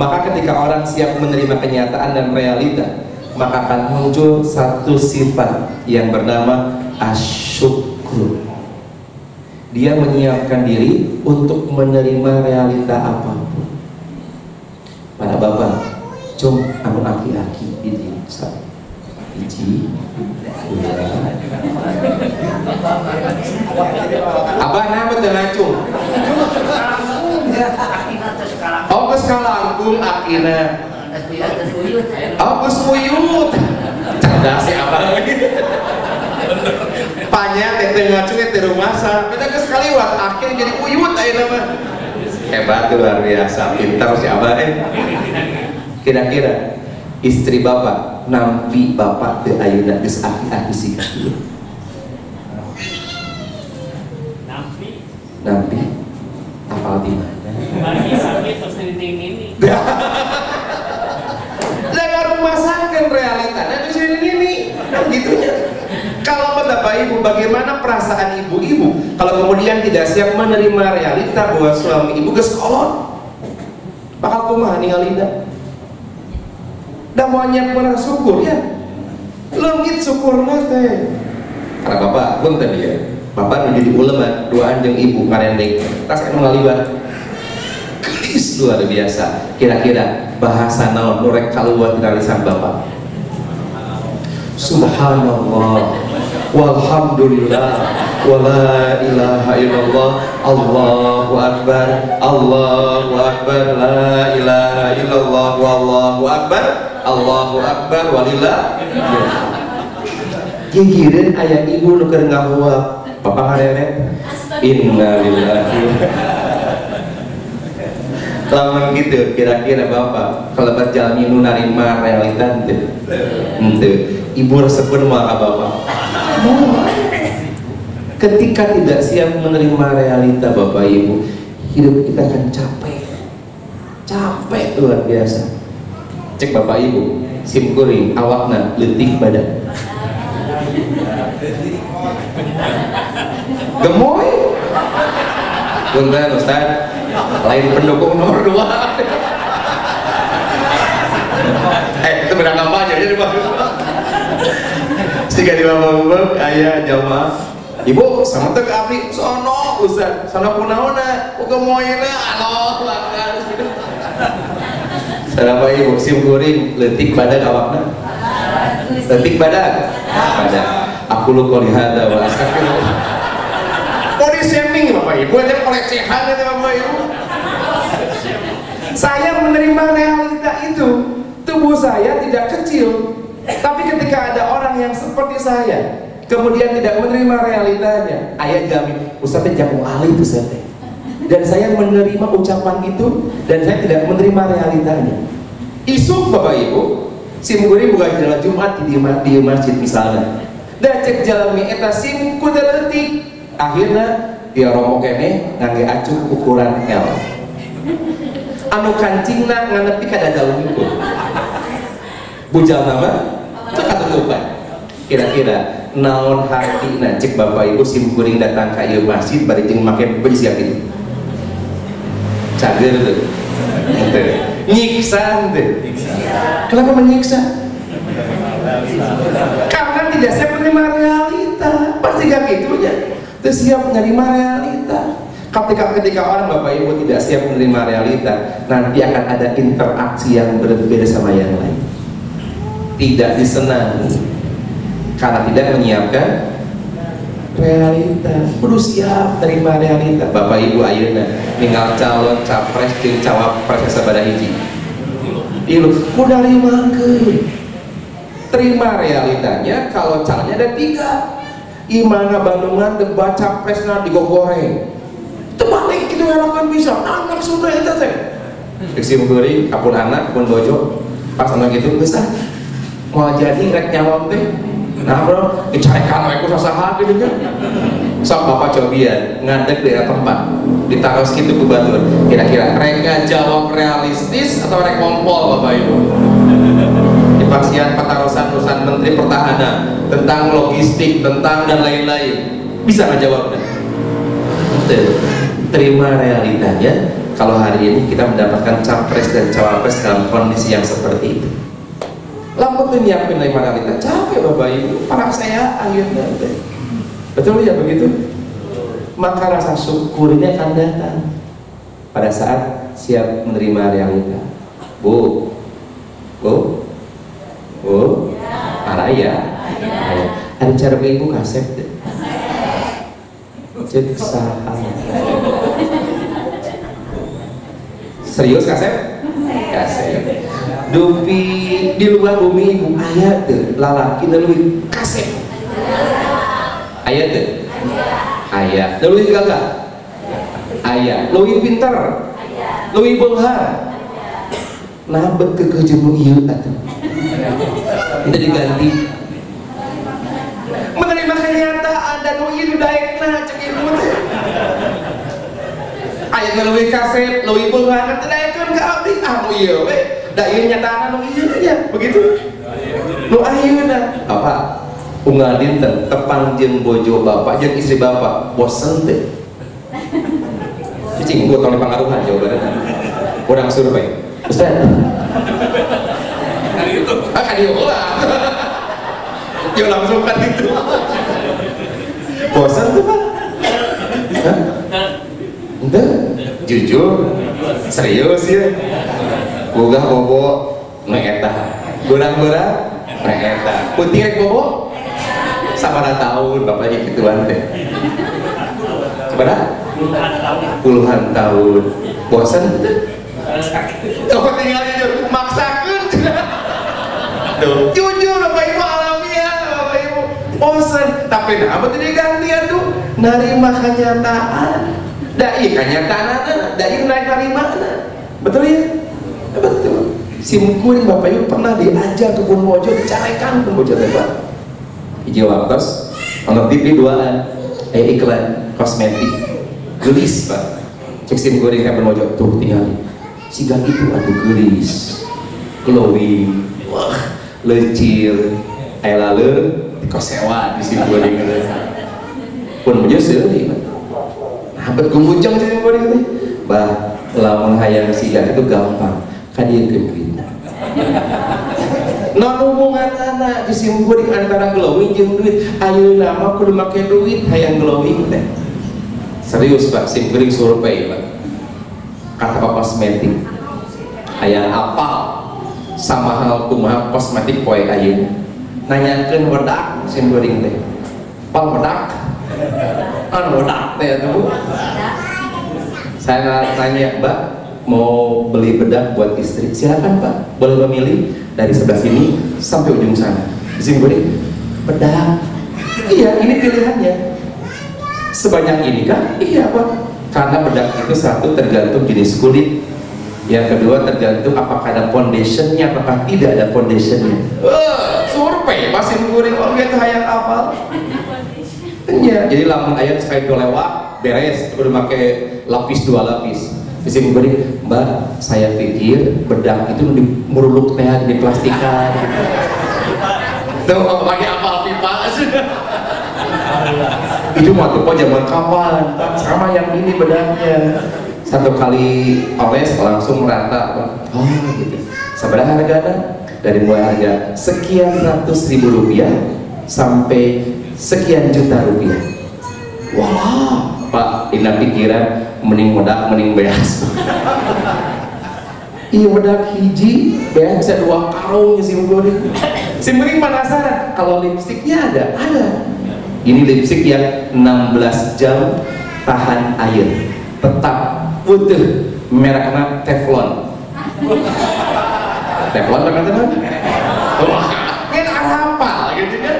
Maka ketika orang siap menerima kenyataan dan realita, maka akan muncul satu sifat yang bernama asyukur. Dia menyiapkan diri untuk menerima realita apa pun. Para bapak, cum anu aki-aki ini, iji, Abah nama ngacung. Oh geus kalangkung akina. Geus muyut. cerdas si abang. Panya tete ngacungnya di rumah sa kita ke sekali wat akhir jadi uyut aja nama. Hebat luar biasa. Pintar si abang eh. Kira-kira istri bapak nampi bapak ke ayuna geus aki-aki sikat ieu? Nampi, nampi. Apal di mana? Bagi sakit terus ini sakit realita. Nah di sini ini kan gitunya. Kalau bapak ibu, bagaimana perasaan ibu-ibu kalau kemudian tidak siap menerima realita bahwa suami ibu geskolot, bakal kumaha ningalina. Dan banyak pernah syukur ya. Lengit syukur teh. Karena bapak pun tadi ya. Bapak menjadi ulama, dua anjing ibu ngarendeng. Tas anu ngalibat gelis luar biasa kira-kira bahasa naon nurek kaluar tina lisan bapak subhanallah. Walhamdulillah. Wala ilaha illallah. Allahu akbar. Allahu akbar. La ilaha illallah. Wallahu akbar. Allahu akbar. Walillah. Gigireun aya ibu nu keur ngahuap bapak ngarere innalillahi lamun gitu kira-kira bapak kalau berjalan nu narima realita ente ente ibu resepun mau ka bapak? Ketika tidak siap menerima realita bapak ibu hidup kita akan capek. Capek luar biasa. Cek bapak ibu sim kuring awakna letik badan. Gemoy! Punten Ustaz lain pendukung nomor dua. Eh itu benar kampanye jadi Sehingga di bawah ayah jamaah. Ibu sama teh abdi sono Ustaz. Sono kunaona uga moyna Allah lakar Sarapa ibu? Sim kuring letik badan awakna letik badan? Badan. Aku lu qouli wa astagfirullah bapak ibu aja pelecehan aja bapak ibu. Saya menerima realita itu. Tubuh saya tidak kecil. Tapi ketika ada orang yang seperti saya kemudian tidak menerima realitanya ayah jamin Ustaz jago ahli itu saya. Dan saya menerima ucapan itu dan saya tidak menerima realitanya. Isuk bapak ibu simguri bukan jalan Jumat di, di masjid misalnya. Dan cek jalan mi eta sim kudeletik akhirnya dia romo kene ngangge acuh ukuran L. Anu kancingna nganepi kada dalam itu bujal nama itu katutupan kira-kira naon hati na cek bapak ibu sim kuring datang ke ieu masjid bari jeung make baju siap itu cager tuh nyiksa ente. Kenapa menyiksa? Karena tidak siap menerima realita. Pasti gak gitu tidak siap menerima realita. Ketika ketika orang bapak ibu tidak siap menerima realita nanti akan ada interaksi yang berbeda sama yang lain. Tidak disenangi. Karena tidak menyiapkan realita. Perlu siap terima realita. Bapak ibu ayeuna tinggal calon capres jeung cawapres sabada hiji. Ilu kudu makan terima realitanya kalau calonnya ada tiga imana Bandungan debat capresna digogoreng terbalik gitu kan bisa. Anak sudah itu teh. Diksi mukuri, kapun anak, kapun bojo pas anak itu bisa mau jadi rek nyawam teh? Nah bro dicarekan aku sasaha gitu kan. Sok bapak cobian ngadek di tempat. Ditaruh segitu ke batur kira-kira rek jawab realistis atau rek ngompol bapak ibu di pasien petarosan urusan menteri pertahanan tentang logistik tentang dan lain-lain. Bisa ngejawabnya Betul. terima realitanya kalau hari ini kita mendapatkan capres dan cawapres dalam kondisi yang seperti itu. Lampu tuh nyiapin lima realita capek bapak ibu. Para saya akhirnya betul ya begitu? Maka rasa syukur ini akan datang pada saat siap menerima realita bu. Bu bu araya ada cara ibu kasep deh saha serius kasep kasep dupi di luar bumi ibu ayat tuh lalaki nalui kasep ayat tuh ayat. Nalui gagah ayat. Lebih pintar lebih beunghar nah bet ke kejemu ieu atuh Itu diganti menerima kenyataan dan nu ieu daekna cek ibu teh ayat lebih kasep lebih beunghar teh daekeun ka abdi ah nu ieu we da ieu nyatana nu ieu nya begitu. Nu ayeuna apa unggal dinten tepang jeung bojo bapak jeung istri bapak bosen teh cicing buat oleh pengaruhan jawabannya kurang survei Ustaz. Kali itu. Ah kali itu lah ya langsung kan itu. Bosan tuh pak. Hah? Ente? jujur? Serius ya? Boga bobo ngeeta gurang-gurang ngeeta putih rek bobo? Sama tahun bapaknya gituan teh. Sebenarnya puluhan tahun. Bosan coba tinggal jujur maksakan jujur bapak ibu alamiah bapak ibu. Bosan tapi nah apa tadi gantian tuh. Narima kenyataan. Dai kenyataan dai naik narima betul ya? Betul. Simkuring bapak ibu pernah diajar ke Mojo dicarekan ke Mojo Tebak hijau waktos untuk TV duaan. Eh iklan. Kosmetik. Gelis pak. Cek sim goreng kan bermojok tuh tinggal siga itu aduh gelis glowing wah lecir air lalu kosewa di sim goreng pun mojo seri nah bet gumbucang sim goreng teh bah lamun hayang siga itu gampang. Kan dia duit non hubungan anak di sim goreng antara glowing jeung duit. Ayo nama kudu make duit hayang glowing teh serius pak. Simkuring survei pak kata pak kosmetik ayah apa sama hal kumaha kosmetik poe ayeuna nanyakeun wedak simkuring teh. Pak wedak kan wedak teh tuh saya tanya mbak mau beli bedak buat istri? Silakan pak boleh memilih dari sebelah sini sampai ujung sana. Simkuring bedak. Iya ini pilihannya. Sebanyak ini kan? Iya Pak. Karena bedak itu satu tergantung jenis kulit. Yang kedua tergantung apakah ada foundationnya, apakah tidak ada foundationnya. Uh, survei pasti nguring oh gitu hayang apa? Iya, jadi lamun ayat sekali dua lewat beres, udah pakai lapis dua lapis. Di sini Mbak, saya pikir bedak itu meruluk teh di plastikan. Tuh, pakai apa pipa? itu mah tuh zaman kapan? Sama yang ini bedanya. Satu kali oles langsung merata oh gitu. Seberapa harganya dari mulai harga sekian ratus ribu rupiah sampai sekian juta rupiah. Wah pak indah pikiran mending modak mending beas. Iya modak hiji beas bisa dua karung mending si mending penasaran kalau lipstiknya ada ada ini lipstick yang 16 jam tahan air. Tetap putih. Mereknya Teflon. Teflon apa teman? Wah, kan hafal gitu kan.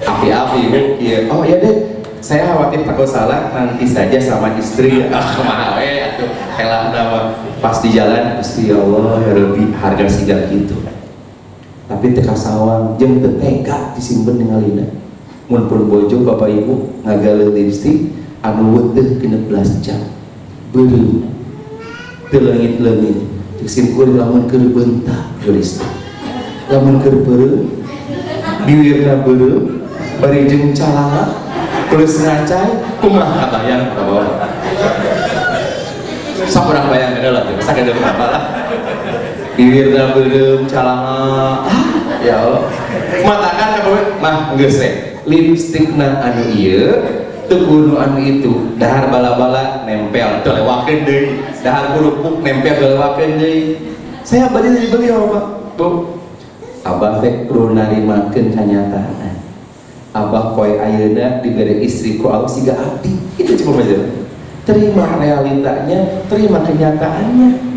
Api-api bu. Iya. Oh iya deh saya khawatir takut salah. Nanti saja sama istri. Ah ke mana ya tuh helah nama. Pas di jalan Gusti ya Allah ya lebih harga siga gitu tapi teka sawang jeng tetega disimpan dengan lina mun pun bojo bapak ibu ngagale lipstick anu weteh kena belas jam. Beureum teu leungit-leungit cek simkuring lamun keur bentak geus. Lamun keur beureum bibirna beureum bari jeung calana terus ngacai kumaha bayang ka bawah sakurang bayang adalah sakit apa lah bibirna beureum calana ah ya Allah. Matakan kamu mah geus lipstikna anu ieu teu kudu anu itu dahar bala-bala nempel teu lewakeun deui. Dahar kerupuk nempel teu lewakeun deui. Saya bari dari beliau Pak Bu Abah teh kudu narimakeun kanyataan Abah poe ayeuna diberi istri ku Allah siga abdi. Itu cuma aja terima realitanya terima kenyataannya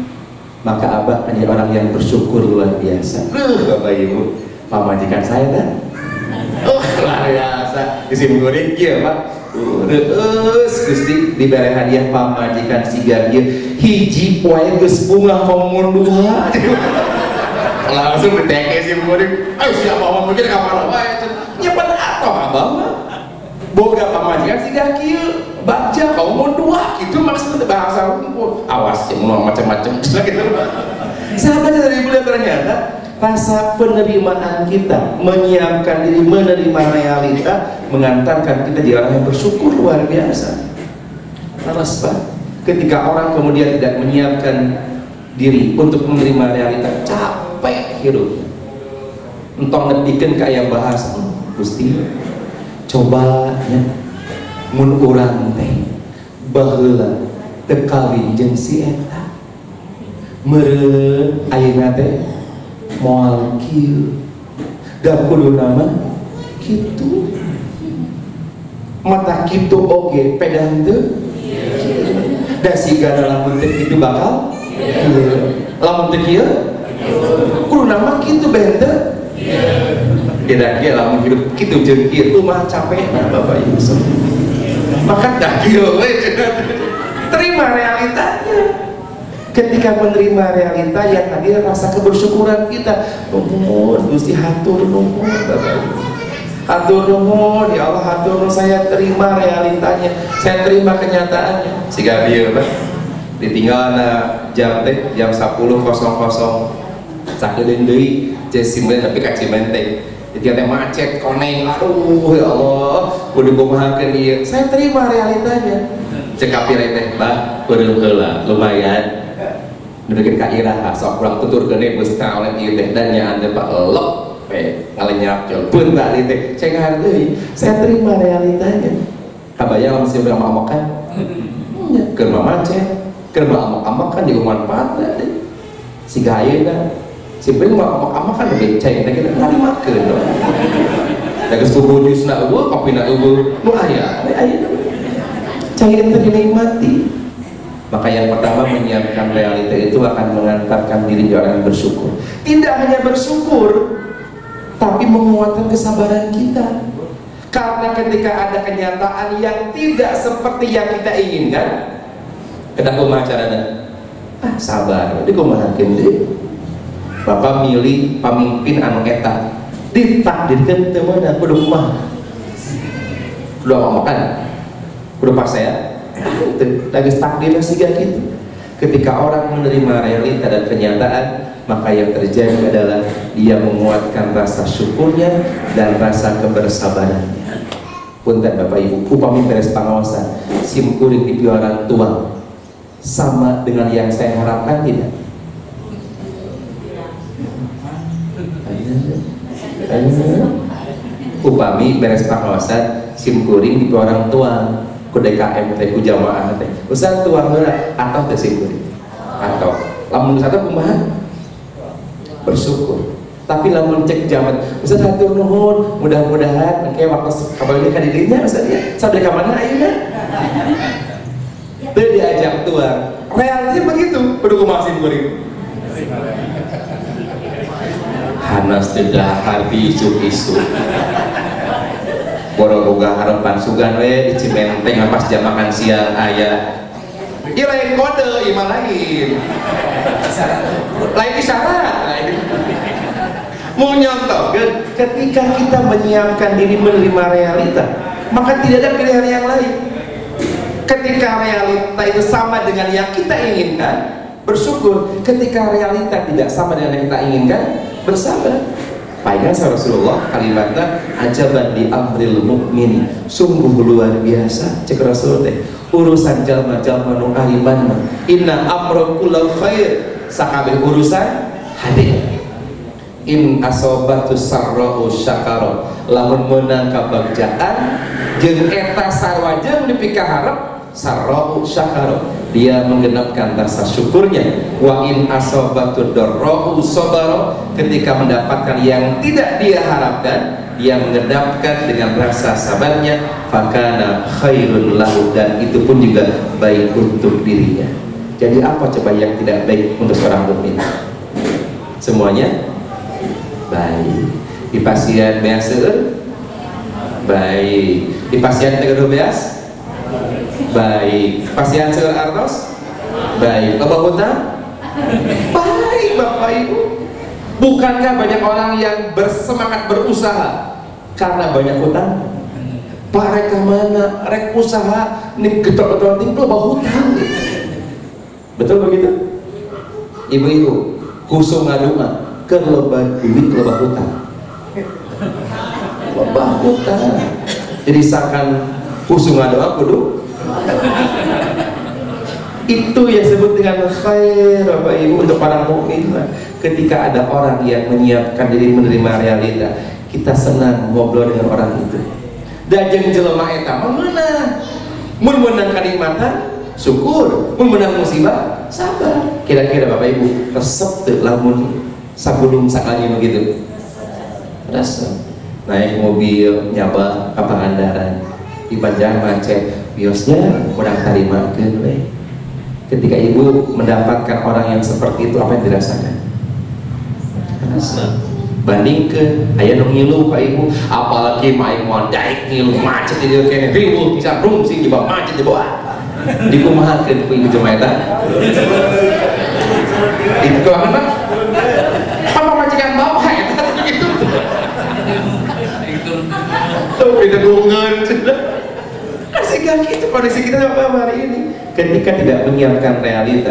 maka abah menjadi orang yang bersyukur luar biasa. Uh, bapak ibu pamajikan saya kan oh luar biasa. Di sini goreng ya pak. Terus gusti. Diberi hadiah pamajikan si gagir hiji poe geus bunga homun dua. Langsung diteke si goreng ayo siapa mau mikir kamar wae nyepen atau abah mah boga pamajikan si gagir baca kau mau dua gitu maksudnya bahasa rumput. Awas yang mau macam-macam. Gitu. Sahabat dari bulan ternyata rasa penerimaan kita menyiapkan diri menerima realita mengantarkan kita orang yang bersyukur luar biasa. Alas Pak. Ketika orang kemudian tidak menyiapkan diri untuk menerima realita capek hidup. Entong ngetikan kayak bahasa Gusti coba ya mun urang teh baheula teu kawin jeung si eta. Meureun ayeuna teh moal kieu. Da kudu nama kitu. Mata kitu oge pedang teu. Da sigana lamun teu kitu bakal lamun teu kieu? Kudu nama kitu bente kira-kira lamun hidup kitu jeung kieu. Mah capek nah Bapak Ibu semua maka dagil terima realitanya. Ketika menerima realita yang hadir rasa kebersyukuran kita. Nuhun Gusti hatur nuhun hatur nuhun ya Allah hatur saya terima realitanya. Saya terima kenyataannya. Sehingga dia ditinggal na jam teh jam 10.00 sakedeun deui cesimen tapi kacimen teh jadi ada macet koneng aduh ya Allah. Udah kumahakeun dia. Saya terima realitanya. Cek kapire bah beureum lumayan. Nudukin ka iraha sok kurang tutur gede mesti oleh ieu teh. Dan nya anda pak elok pe ngalenyap jol. Pun tak teh. Cek deui saya terima realitanya. Kabaya lamun sih berama amokan keur macet. Keur amok-amok kan juga manfaat deh si gaya kan Simpel mah amak-amak kan cai kita kita kali makan dong. Daga subuh di sana ubu, kopi nak ubu, nu ayah, ayah cai itu dinikmati. Maka yang pertama menyiapkan realita itu akan mengantarkan diri orang yang bersyukur. Tidak hanya bersyukur, tapi menguatkan kesabaran kita. Karena ketika ada kenyataan yang tidak seperti yang kita inginkan, kenapa caranya? Ah, sabar, di kumahakeun deh Bapak milih pemimpin anu eta. Ditakdirkan teman kudu mah kudu makan? Kudu pas saya lagi takdirnya sih gitu. Ketika orang menerima realita dan kenyataan maka yang terjadi adalah dia menguatkan rasa syukurnya dan rasa kebersabarannya. Punten Bapak Ibu upami beres pengawasan sim kuring di orang tua. Sama dengan yang saya harapkan tidak upami beres pengawasan sim kuring di orang tua. Ku DKM teh ku jamaah teh. Usah tua heula atau teh sim kuring? Atau. Lamun satu kumaha? Bersyukur. Tapi lamun cek zaman Ustaz hatur nuhun. Mudah-mudahan kayak waktu ini kan dirinya Ustaz ya. Sampai ke mana ayeuna teu diajak tua realnya begitu kudu kumaha sim kuring Hanas tidak harbi isu-isu Boro-boga harapan sugan we di Cimenteng pas jam makan siang ayah. Iya lain kode, iman lain. Lain isyarat. Mau nyontoh ketika kita menyiapkan diri menerima realita Maka tidak ada pilihan yang lain. Ketika realita itu sama dengan yang kita inginkan Bersyukur ketika realita tidak sama dengan yang kita inginkan bersabar Paingan Rasulullah kalimatnya ajaban di amril mukmin sungguh luar biasa cek Rasul teh. Urusan jalma-jalma nu ariman inna amra kullu khair. Sakabeh urusan hadir. In asobatu sarra'u syakara. Lamun meunang kabagjaan jeung eta sarwajeng dipikaharep sarra'u syakara dia menggenapkan rasa syukurnya. Wa in asobatu darra'u sabara ketika mendapatkan yang tidak dia harapkan dia mengendapkan dengan rasa sabarnya. Fakana khairun lahu. Dan itu pun juga baik untuk dirinya. Jadi apa coba yang tidak baik untuk seorang mukmin? Semuanya baik. Di pasien biasa? Baik. Di pasien tegedo beas baik. Pasien seur artos baik. Loba hutang baik Bapak Ibu. Bukankah banyak orang yang bersemangat berusaha karena banyak hutang? Pak rek mana? Rek usaha nih getok-getok tinggal bawa hutang. Betul begitu? Ibu-ibu, kusung ngadunga ke lebah duit lebah hutang. Lebah hutang. Jadi seakan kusung ngadunga kudu itu yang disebut dengan khair Bapak Ibu untuk para mukmin ketika ada orang yang menyiapkan diri menerima realita kita senang ngobrol dengan orang itu. Dajeng jelema eta menang. Mun menang kenikmatan syukur. Mun menang musibah sabar. Kira-kira Bapak Ibu resep tuh lamun sabulung sakali begitu? Resep. Naik mobil nyaba ke Pangandaran di Banjar macet biosnya kurang terima ke ketika ibu mendapatkan orang yang seperti itu apa yang dirasakan rasa banding ke ayah dong ngilu pak ibu apalagi main mau daik ngilu macet di dia kene ribu bisa rum sih di bawah macet di bawah dikumahakan ku ibu cuma eta itu kan pak apa majikan bawah ya gitu tuh kita gungan sehingga gitu kondisi kita apa hari ini. Ketika tidak menyiapkan realita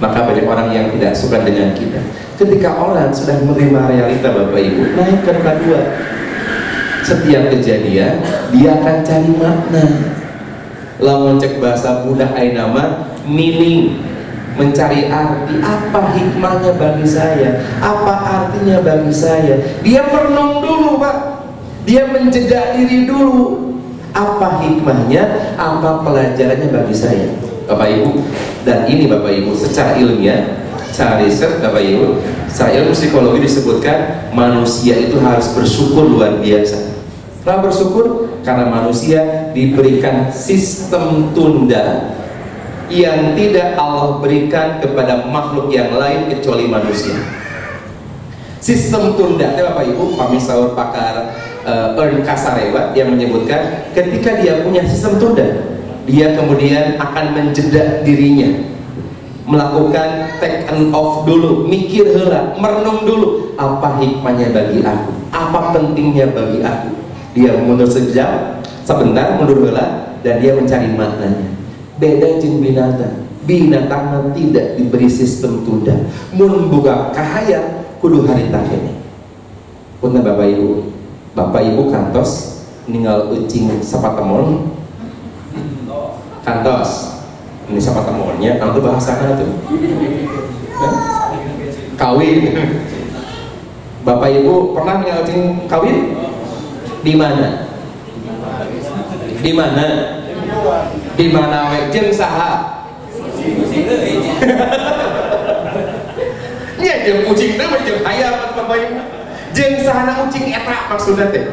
maka banyak orang yang tidak suka dengan kita. Ketika orang sudah menerima realita Bapak Ibu naik ke roda dua setiap kejadian dia akan cari makna. Lamun cek bahasa budak nama meaning mencari arti. Apa hikmahnya bagi saya? Apa artinya bagi saya? Dia merenung dulu Pak. Dia menjeda diri dulu apa hikmahnya? Apa pelajarannya bagi saya? Bapak Ibu dan ini Bapak Ibu secara ilmiah secara riset Bapak Ibu secara ilmu psikologi disebutkan manusia itu harus bersyukur luar biasa. Kenapa bersyukur? karena manusia diberikan sistem tunda yang tidak Allah berikan kepada makhluk yang lain kecuali manusia. Sistem tunda Bapak Ibu pamisaur pakar uh, Ern Kasarewa yang menyebutkan ketika dia punya sistem tunda dia kemudian akan menjeda dirinya. Melakukan take and off dulu mikir hela, merenung dulu apa hikmahnya bagi aku? Apa pentingnya bagi aku? Dia mundur sejam sebentar mundur hela dan dia mencari maknanya. Beda jin binatang. Binatang tidak diberi sistem tunda. Mun buka kahaya kudu hari ini punten bapak ibu bapak ibu kantos ninggal ucing sapatemon kantos ini itu bahasa apa tuh? Kawin. Bapak ibu pernah ngeliatin kawin? Di mana? Di mana? Di mana jeng saha? Iya jeng kucing teh jeng hayam bapak ibu jeng sahana kucing eta maksudnya teh?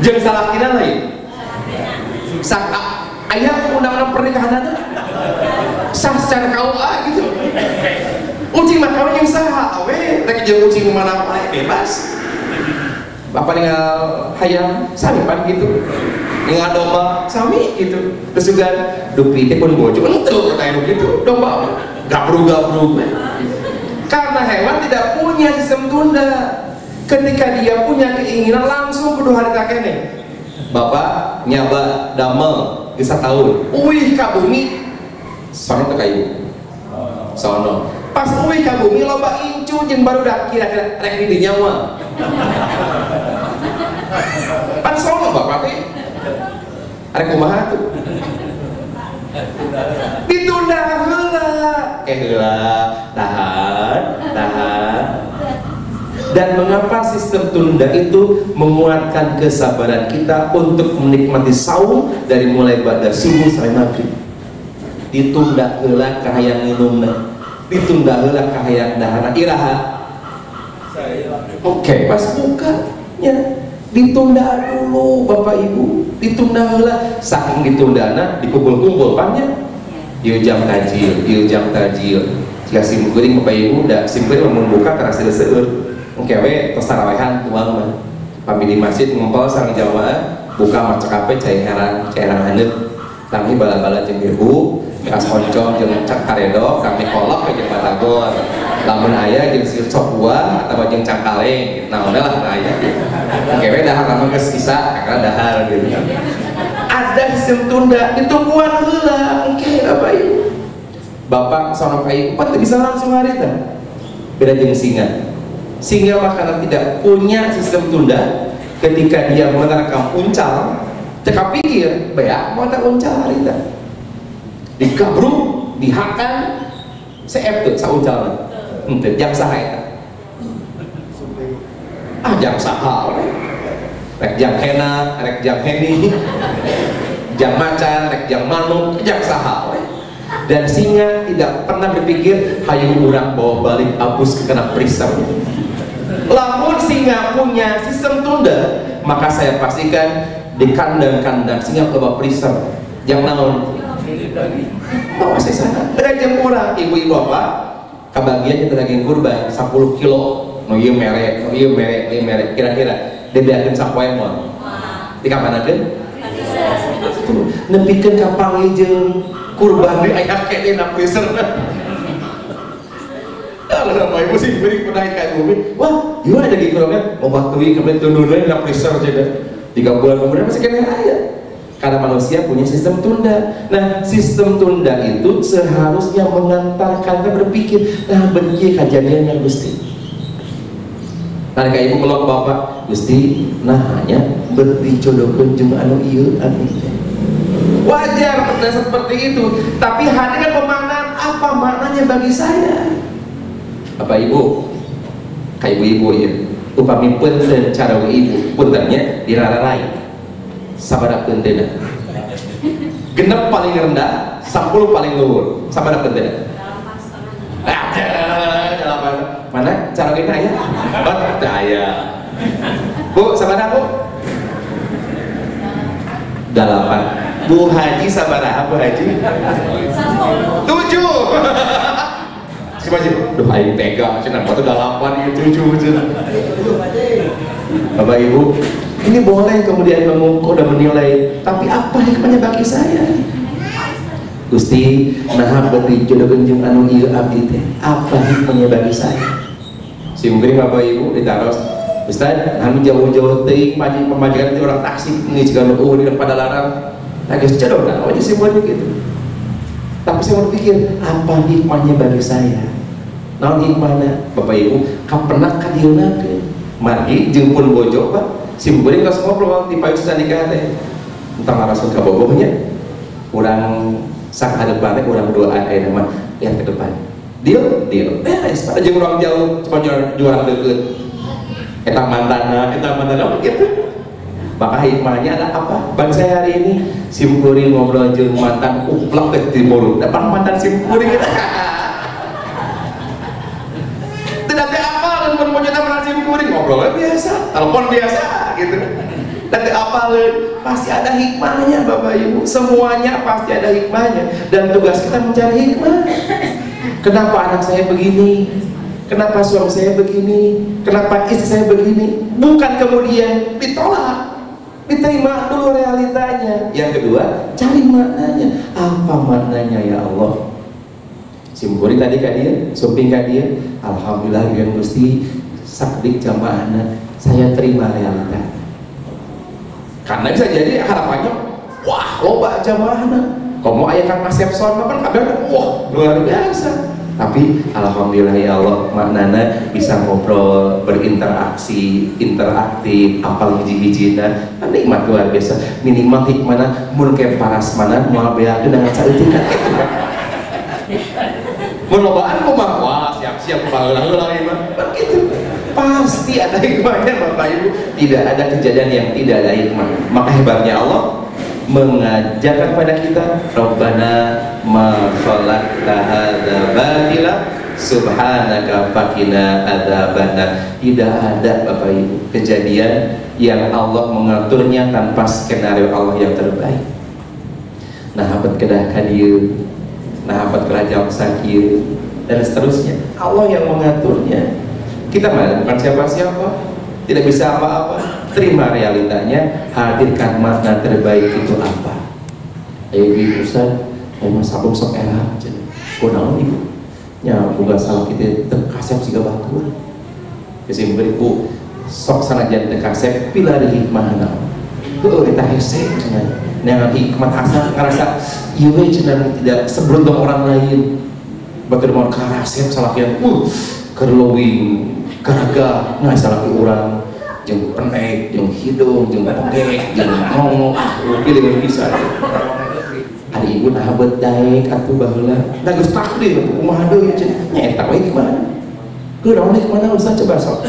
Jeng salah kira lain? Sang ayah undang-undang pernikahan itu sah secara KUA gitu. Ucing mah kawin yang sah awe rek jeung ucing mana wae bebas. Bapak tinggal hayam sami pan gitu. Tinggal domba sami gitu. Terus juga dupi teh pun bojo. Itu kayak gitu domba gabrug-gabrug karena hewan tidak punya sistem tunda. Ketika dia punya keinginan langsung kudu hari kakeknya Bapak nyaba damel bisa tahun uih ka bumi. Sono ke kayu? Sono. Pas uih ka bumi loba incu jeung baru dah kira-kira rek di nyawa. Pan sono bapak teh arek kumaha tuh ditunda heula eh heula tahan tahan. Dan mengapa sistem tunda itu menguatkan kesabaran kita untuk menikmati saum dari mulai pada subuh sampai maghrib? Ditunda heula kahayang minumna ditunda heula kahayang dahana iraha. Oke okay, pas bukanya ditunda dulu bapak ibu. Ditunda heula saking ditundana dikumpul-kumpul. Panjang. Ieu jam tajil. Ieu jam tajil. Jika sim kuring bapak ibu da sim kuring membuka terasa seueur kewe tos tuang mah pami di masjid ngumpul sareng jamaah buka maca kape cai heran cai heran handeup kami bala-bala jeung kas oncom jeung cak karedo kami kolok ke jeung batagor lamun aya jeung si cokua atau jeung cangkaleng nah udah lah nah aya. Kewe dahar lama geus bisa karena dahar gitu. Ada sistem tunda ditungguan heula oke apa ibu. Bapak seorang kayu empat bisa langsung hari kan beda jeung singa. Singa makanan tidak punya sistem tunda ketika dia menerkam uncal cekap pikir beak mau tak uncal hari itu dikabruk dihakan seep tuh sauncal ente jam saha eta ah jam saha rek jam hena rek jam heni jam macan rek jam manuk jam saha dan singa tidak pernah berpikir hayu urang bawa balik abus ke kena perisam lamun singa punya sistem tunda maka saya pastikan di kandang-kandang singa ke bawah perisam yang naon bawa saya sana ada jam kurang ibu-ibu apa kebagian kita daging kurban 10 kilo. No iya merek no iya merek iya merek kira-kira dibiarkan sapoe mau di kapan aja nepikeun ka pangejeung kurban di aya ke dina freezer kalau sama ibu sih beri penaik kayak bumi. Wah gimana jadi kurangnya? Mau waktu kemudian tundunan di freezer aja tiga bulan kemudian masih kena ayat karena manusia punya sistem tunda. Nah sistem tunda itu seharusnya mengantarkan kita berpikir nah benci kejadian yang gusti. Nah ibu melok bapak gusti nah hanya berdi jodoh kunjung anu iya anu wajar berdasar seperti itu. Tapi hadirkan pemaknaan apa maknanya bagi saya? Apa ibu kayak ibu-ibu ya upami punten cara ibu. Puntennya dirararai sabada pentena genep paling rendah 10 paling luhur. Sabada pentena mana? Cara kita ya? Percaya bu sabada bu delapan bu haji sabada bu haji. Tujuh. Si wajib duh aing tega. Cenah batu delapan itu tujuh Bapak Ibu ini boleh kemudian mengukur dan menilai tapi apa hikmahnya bagi saya? Gusti nah berarti jodoh genjung anu iya abdi teh. Apa hikmahnya bagi saya? Si mungkin bapak ibu ditaruh. Ustaz, kami jauh-jauh ting maji pemajikan itu orang taksi ini jika lu di pada larang. Guys jodoh nah aja sih buat gitu tapi saya berpikir apa hikmahnya bagi saya? Nah hikmahnya bapak ibu kamu pernah kadiunakeun? Mari jeung pun bojo pak sim kuring tos ngobrol di payu nikah teh. Tentang rasul kabogohnya kurang sak hadepan teh kurang doa aya nama lihat ke depan. Deal deal. Beres pada jeung urang jauh cuma juara deukeut eta mantana eta mantana begitu maka hikmahnya ada apa? Bang saya hari ini sim kuring ngobrol jeung mantan uplak ke timur. Depan mantan sim kuring tidak ada apa dan pun sim kuring ngobrol biasa telepon biasa gitu dan apalin pasti ada hikmahnya Bapak Ibu. Semuanya pasti ada hikmahnya. Dan tugas kita mencari hikmah. Kenapa anak saya begini? Kenapa suami saya begini? Kenapa istri saya begini? Bukan kemudian ditolak diterima dulu realitanya. Yang kedua cari maknanya. Apa maknanya ya Allah? Simpuri tadi kak dia sumping kak dia. Alhamdulillah dengan Gusti sakdik jamaahnya saya terima realita karena bisa jadi harapannya wah loba jamaahnya kamu ayah kang Asep Son kan wah luar biasa. Tapi alhamdulillah ya Allah maknana bisa ngobrol berinteraksi interaktif apal hiji-hijina. Kan nikmat luar biasa. Minimal hikmana mun ke paras mana moal beakeun dengan saeutik kan gitu kan mun lobaan kumaha wah siap-siap baheula ieu mah begitu pasti ada hikmahnya Bapak Ibu. Tidak ada kejadian yang tidak ada hikmah. Maka hebatnya Allah mengajarkan pada kita Rabbana ma khalaqta batila subhanaka fakina adzabana tidak ada Bapak Ibu kejadian yang Allah mengaturnya tanpa skenario Allah yang terbaik. Nah abad kedah kadieu nah apa kerajaan sakit dan seterusnya. Allah yang mengaturnya kita mah bukan siapa-siapa tidak bisa apa-apa. Terima realitanya hadirkan makna terbaik itu apa? Ayo ibu Ustaz emang sabung sok era kunaon ibu? Nya bukan salah kita terkasep siga batu. Kasi beriku sok sanajan terkasep pilar hikmah naon. Tuh, kita hese dengan hikmat asal ngerasa iya cenah tidak seberuntung orang lain. Batur mau karasep salah yang uh kerlowing karaga nah salah orang jeung penek jeung hidung jeung pegek jeung ngomong ah pilih bisa. Hari ibu nah buat daek atuh baheula da geus takdir deui cenah nya eta we gimana kunaon ke mana usah coba sok.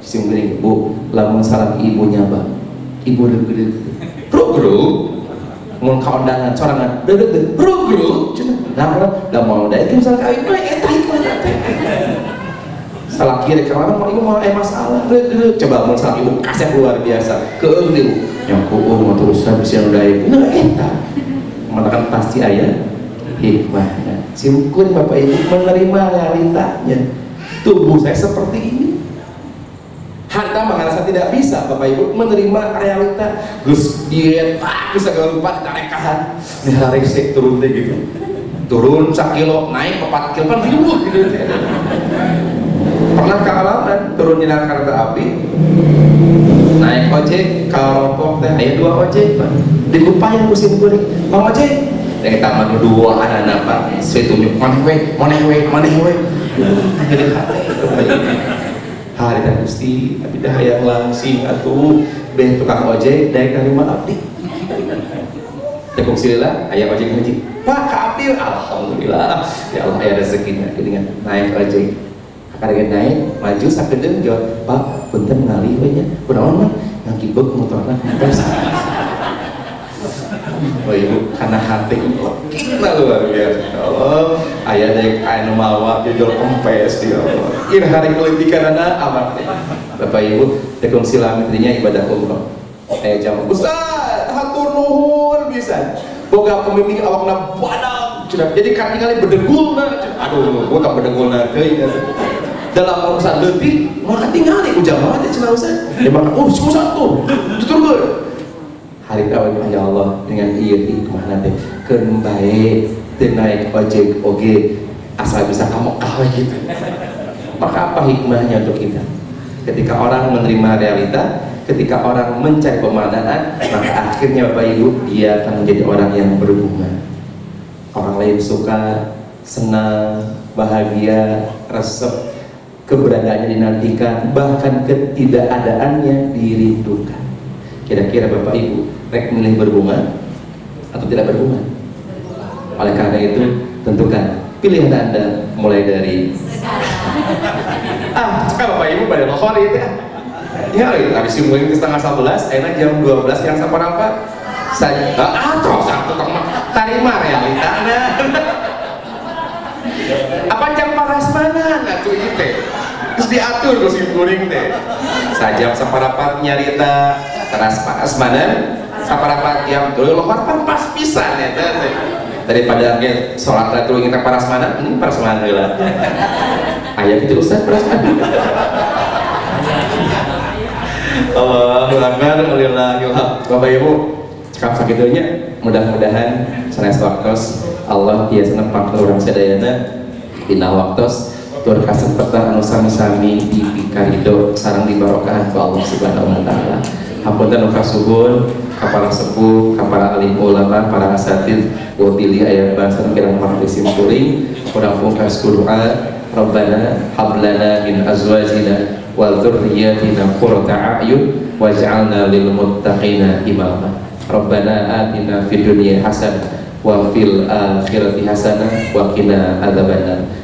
Sim geuning bu lamun salah ibunya bang ibu deg-deg bro bro mun kaundangan sorangan. Deg-deg bro bro cenah nah da mau daek misal kawin mah salah kiri ke mana mau ibu mau eh masalah. Coba mun salah ibu. Kasih luar biasa. Keung ibu yang kuung mah terus bisa daek nah eta mengatakan pasti ayah. Hikmahnya syukur bapak ibu menerima realitanya. Tubuh saya seperti ini. Harta merasa tidak bisa bapak ibu menerima realita. Gus diet ah bisa gak lupa narekahan nih hari sih turun deh gitu. Turun kilo naik 4 kilo kan gitu pernah kealaman turun di kereta api. Naik ojek kalau rompok teh ayah dua ojek pak. Di musim kuning. Mau ojek? Dari taman dua anak pak. Saya tunjuk mana we mana we mana we. Jadi hari dan gusti tapi dah yang langsing atau beh tukang ojek dari rumah abdi Tekuk silila, ayah ojek ngaji. Pak, ke alhamdulillah. Ya Allah, ayah rezekinya. Dengan naik ojek karena naik maju sakedeng jawab pak punten ngali we nya kunaon mah ngakibek motorna kempes Oh ibu karena hati kita luar biasa. Allah ayah dek ayah mawa jujur kempes ya Allah. Ini hari kelitikan anak amat Bapak Ibu tekung silam intinya ibadah umroh. Ayah jam Ustaz hatur nuhun bisa. Boga pemimpin awakna badak jadi kan kali berdegul aduh gua tak berdegul nanti dalam urusan letih maka tinggal ibu jamaah aja cina usaha dia maka oh susah tuh. Tutur gue hari kawin ya Allah dengan iya hikmah nanti. Kembali tenaik ojek oge asal bisa kamu kawin gitu. Maka apa hikmahnya untuk kita? Ketika orang menerima realita ketika orang mencari pemandangan maka akhirnya Bapak Ibu dia akan menjadi orang yang berhubungan. Orang lain suka senang bahagia resep keberadaannya dinantikan bahkan ketidakadaannya dirindukan. Kira-kira Bapak Ibu rek milih berbunga atau tidak berbunga? Oleh karena itu tentukan pilihan anda mulai dari ah sekarang Bapak Ibu pada lohor itu ya ya tadi si mungkin setengah 11 enak jam 12 yang sama apa? Saya ah terus aku terima realitanya apa jam paras mana? Nah itu terus diatur terus kuring teh. Sajam saparapat nyarita teras paras mana saparapat yang dulu lo kan pas pisan ya teh daripada ke sholat ratu kita paras mana ini paras mana lah. Ayah itu ustaz paras mana Allah Alhamdulillah Bapak Ibu cakap sakitnya mudah-mudahan sanes waktos Allah biasa nempak orang sedayana dina waktos tur kasempatan anu sami-sami di pikarido sarang di barokah ku Allah Subhanahu wa taala. Hapunten nu kasuhun kapala sepuh, kapala alim ulama, para asatid wa pilih ayat bahasa kirang mahdisim kuring, kurang pungkas doa Rabbana hablana min azwajina wa dzurriyyatina qurrata a'yun waj'alna lil muttaqina imama. Rabbana atina fid dunya hasanah wa fil akhirati hasanah wa qina adzabannar.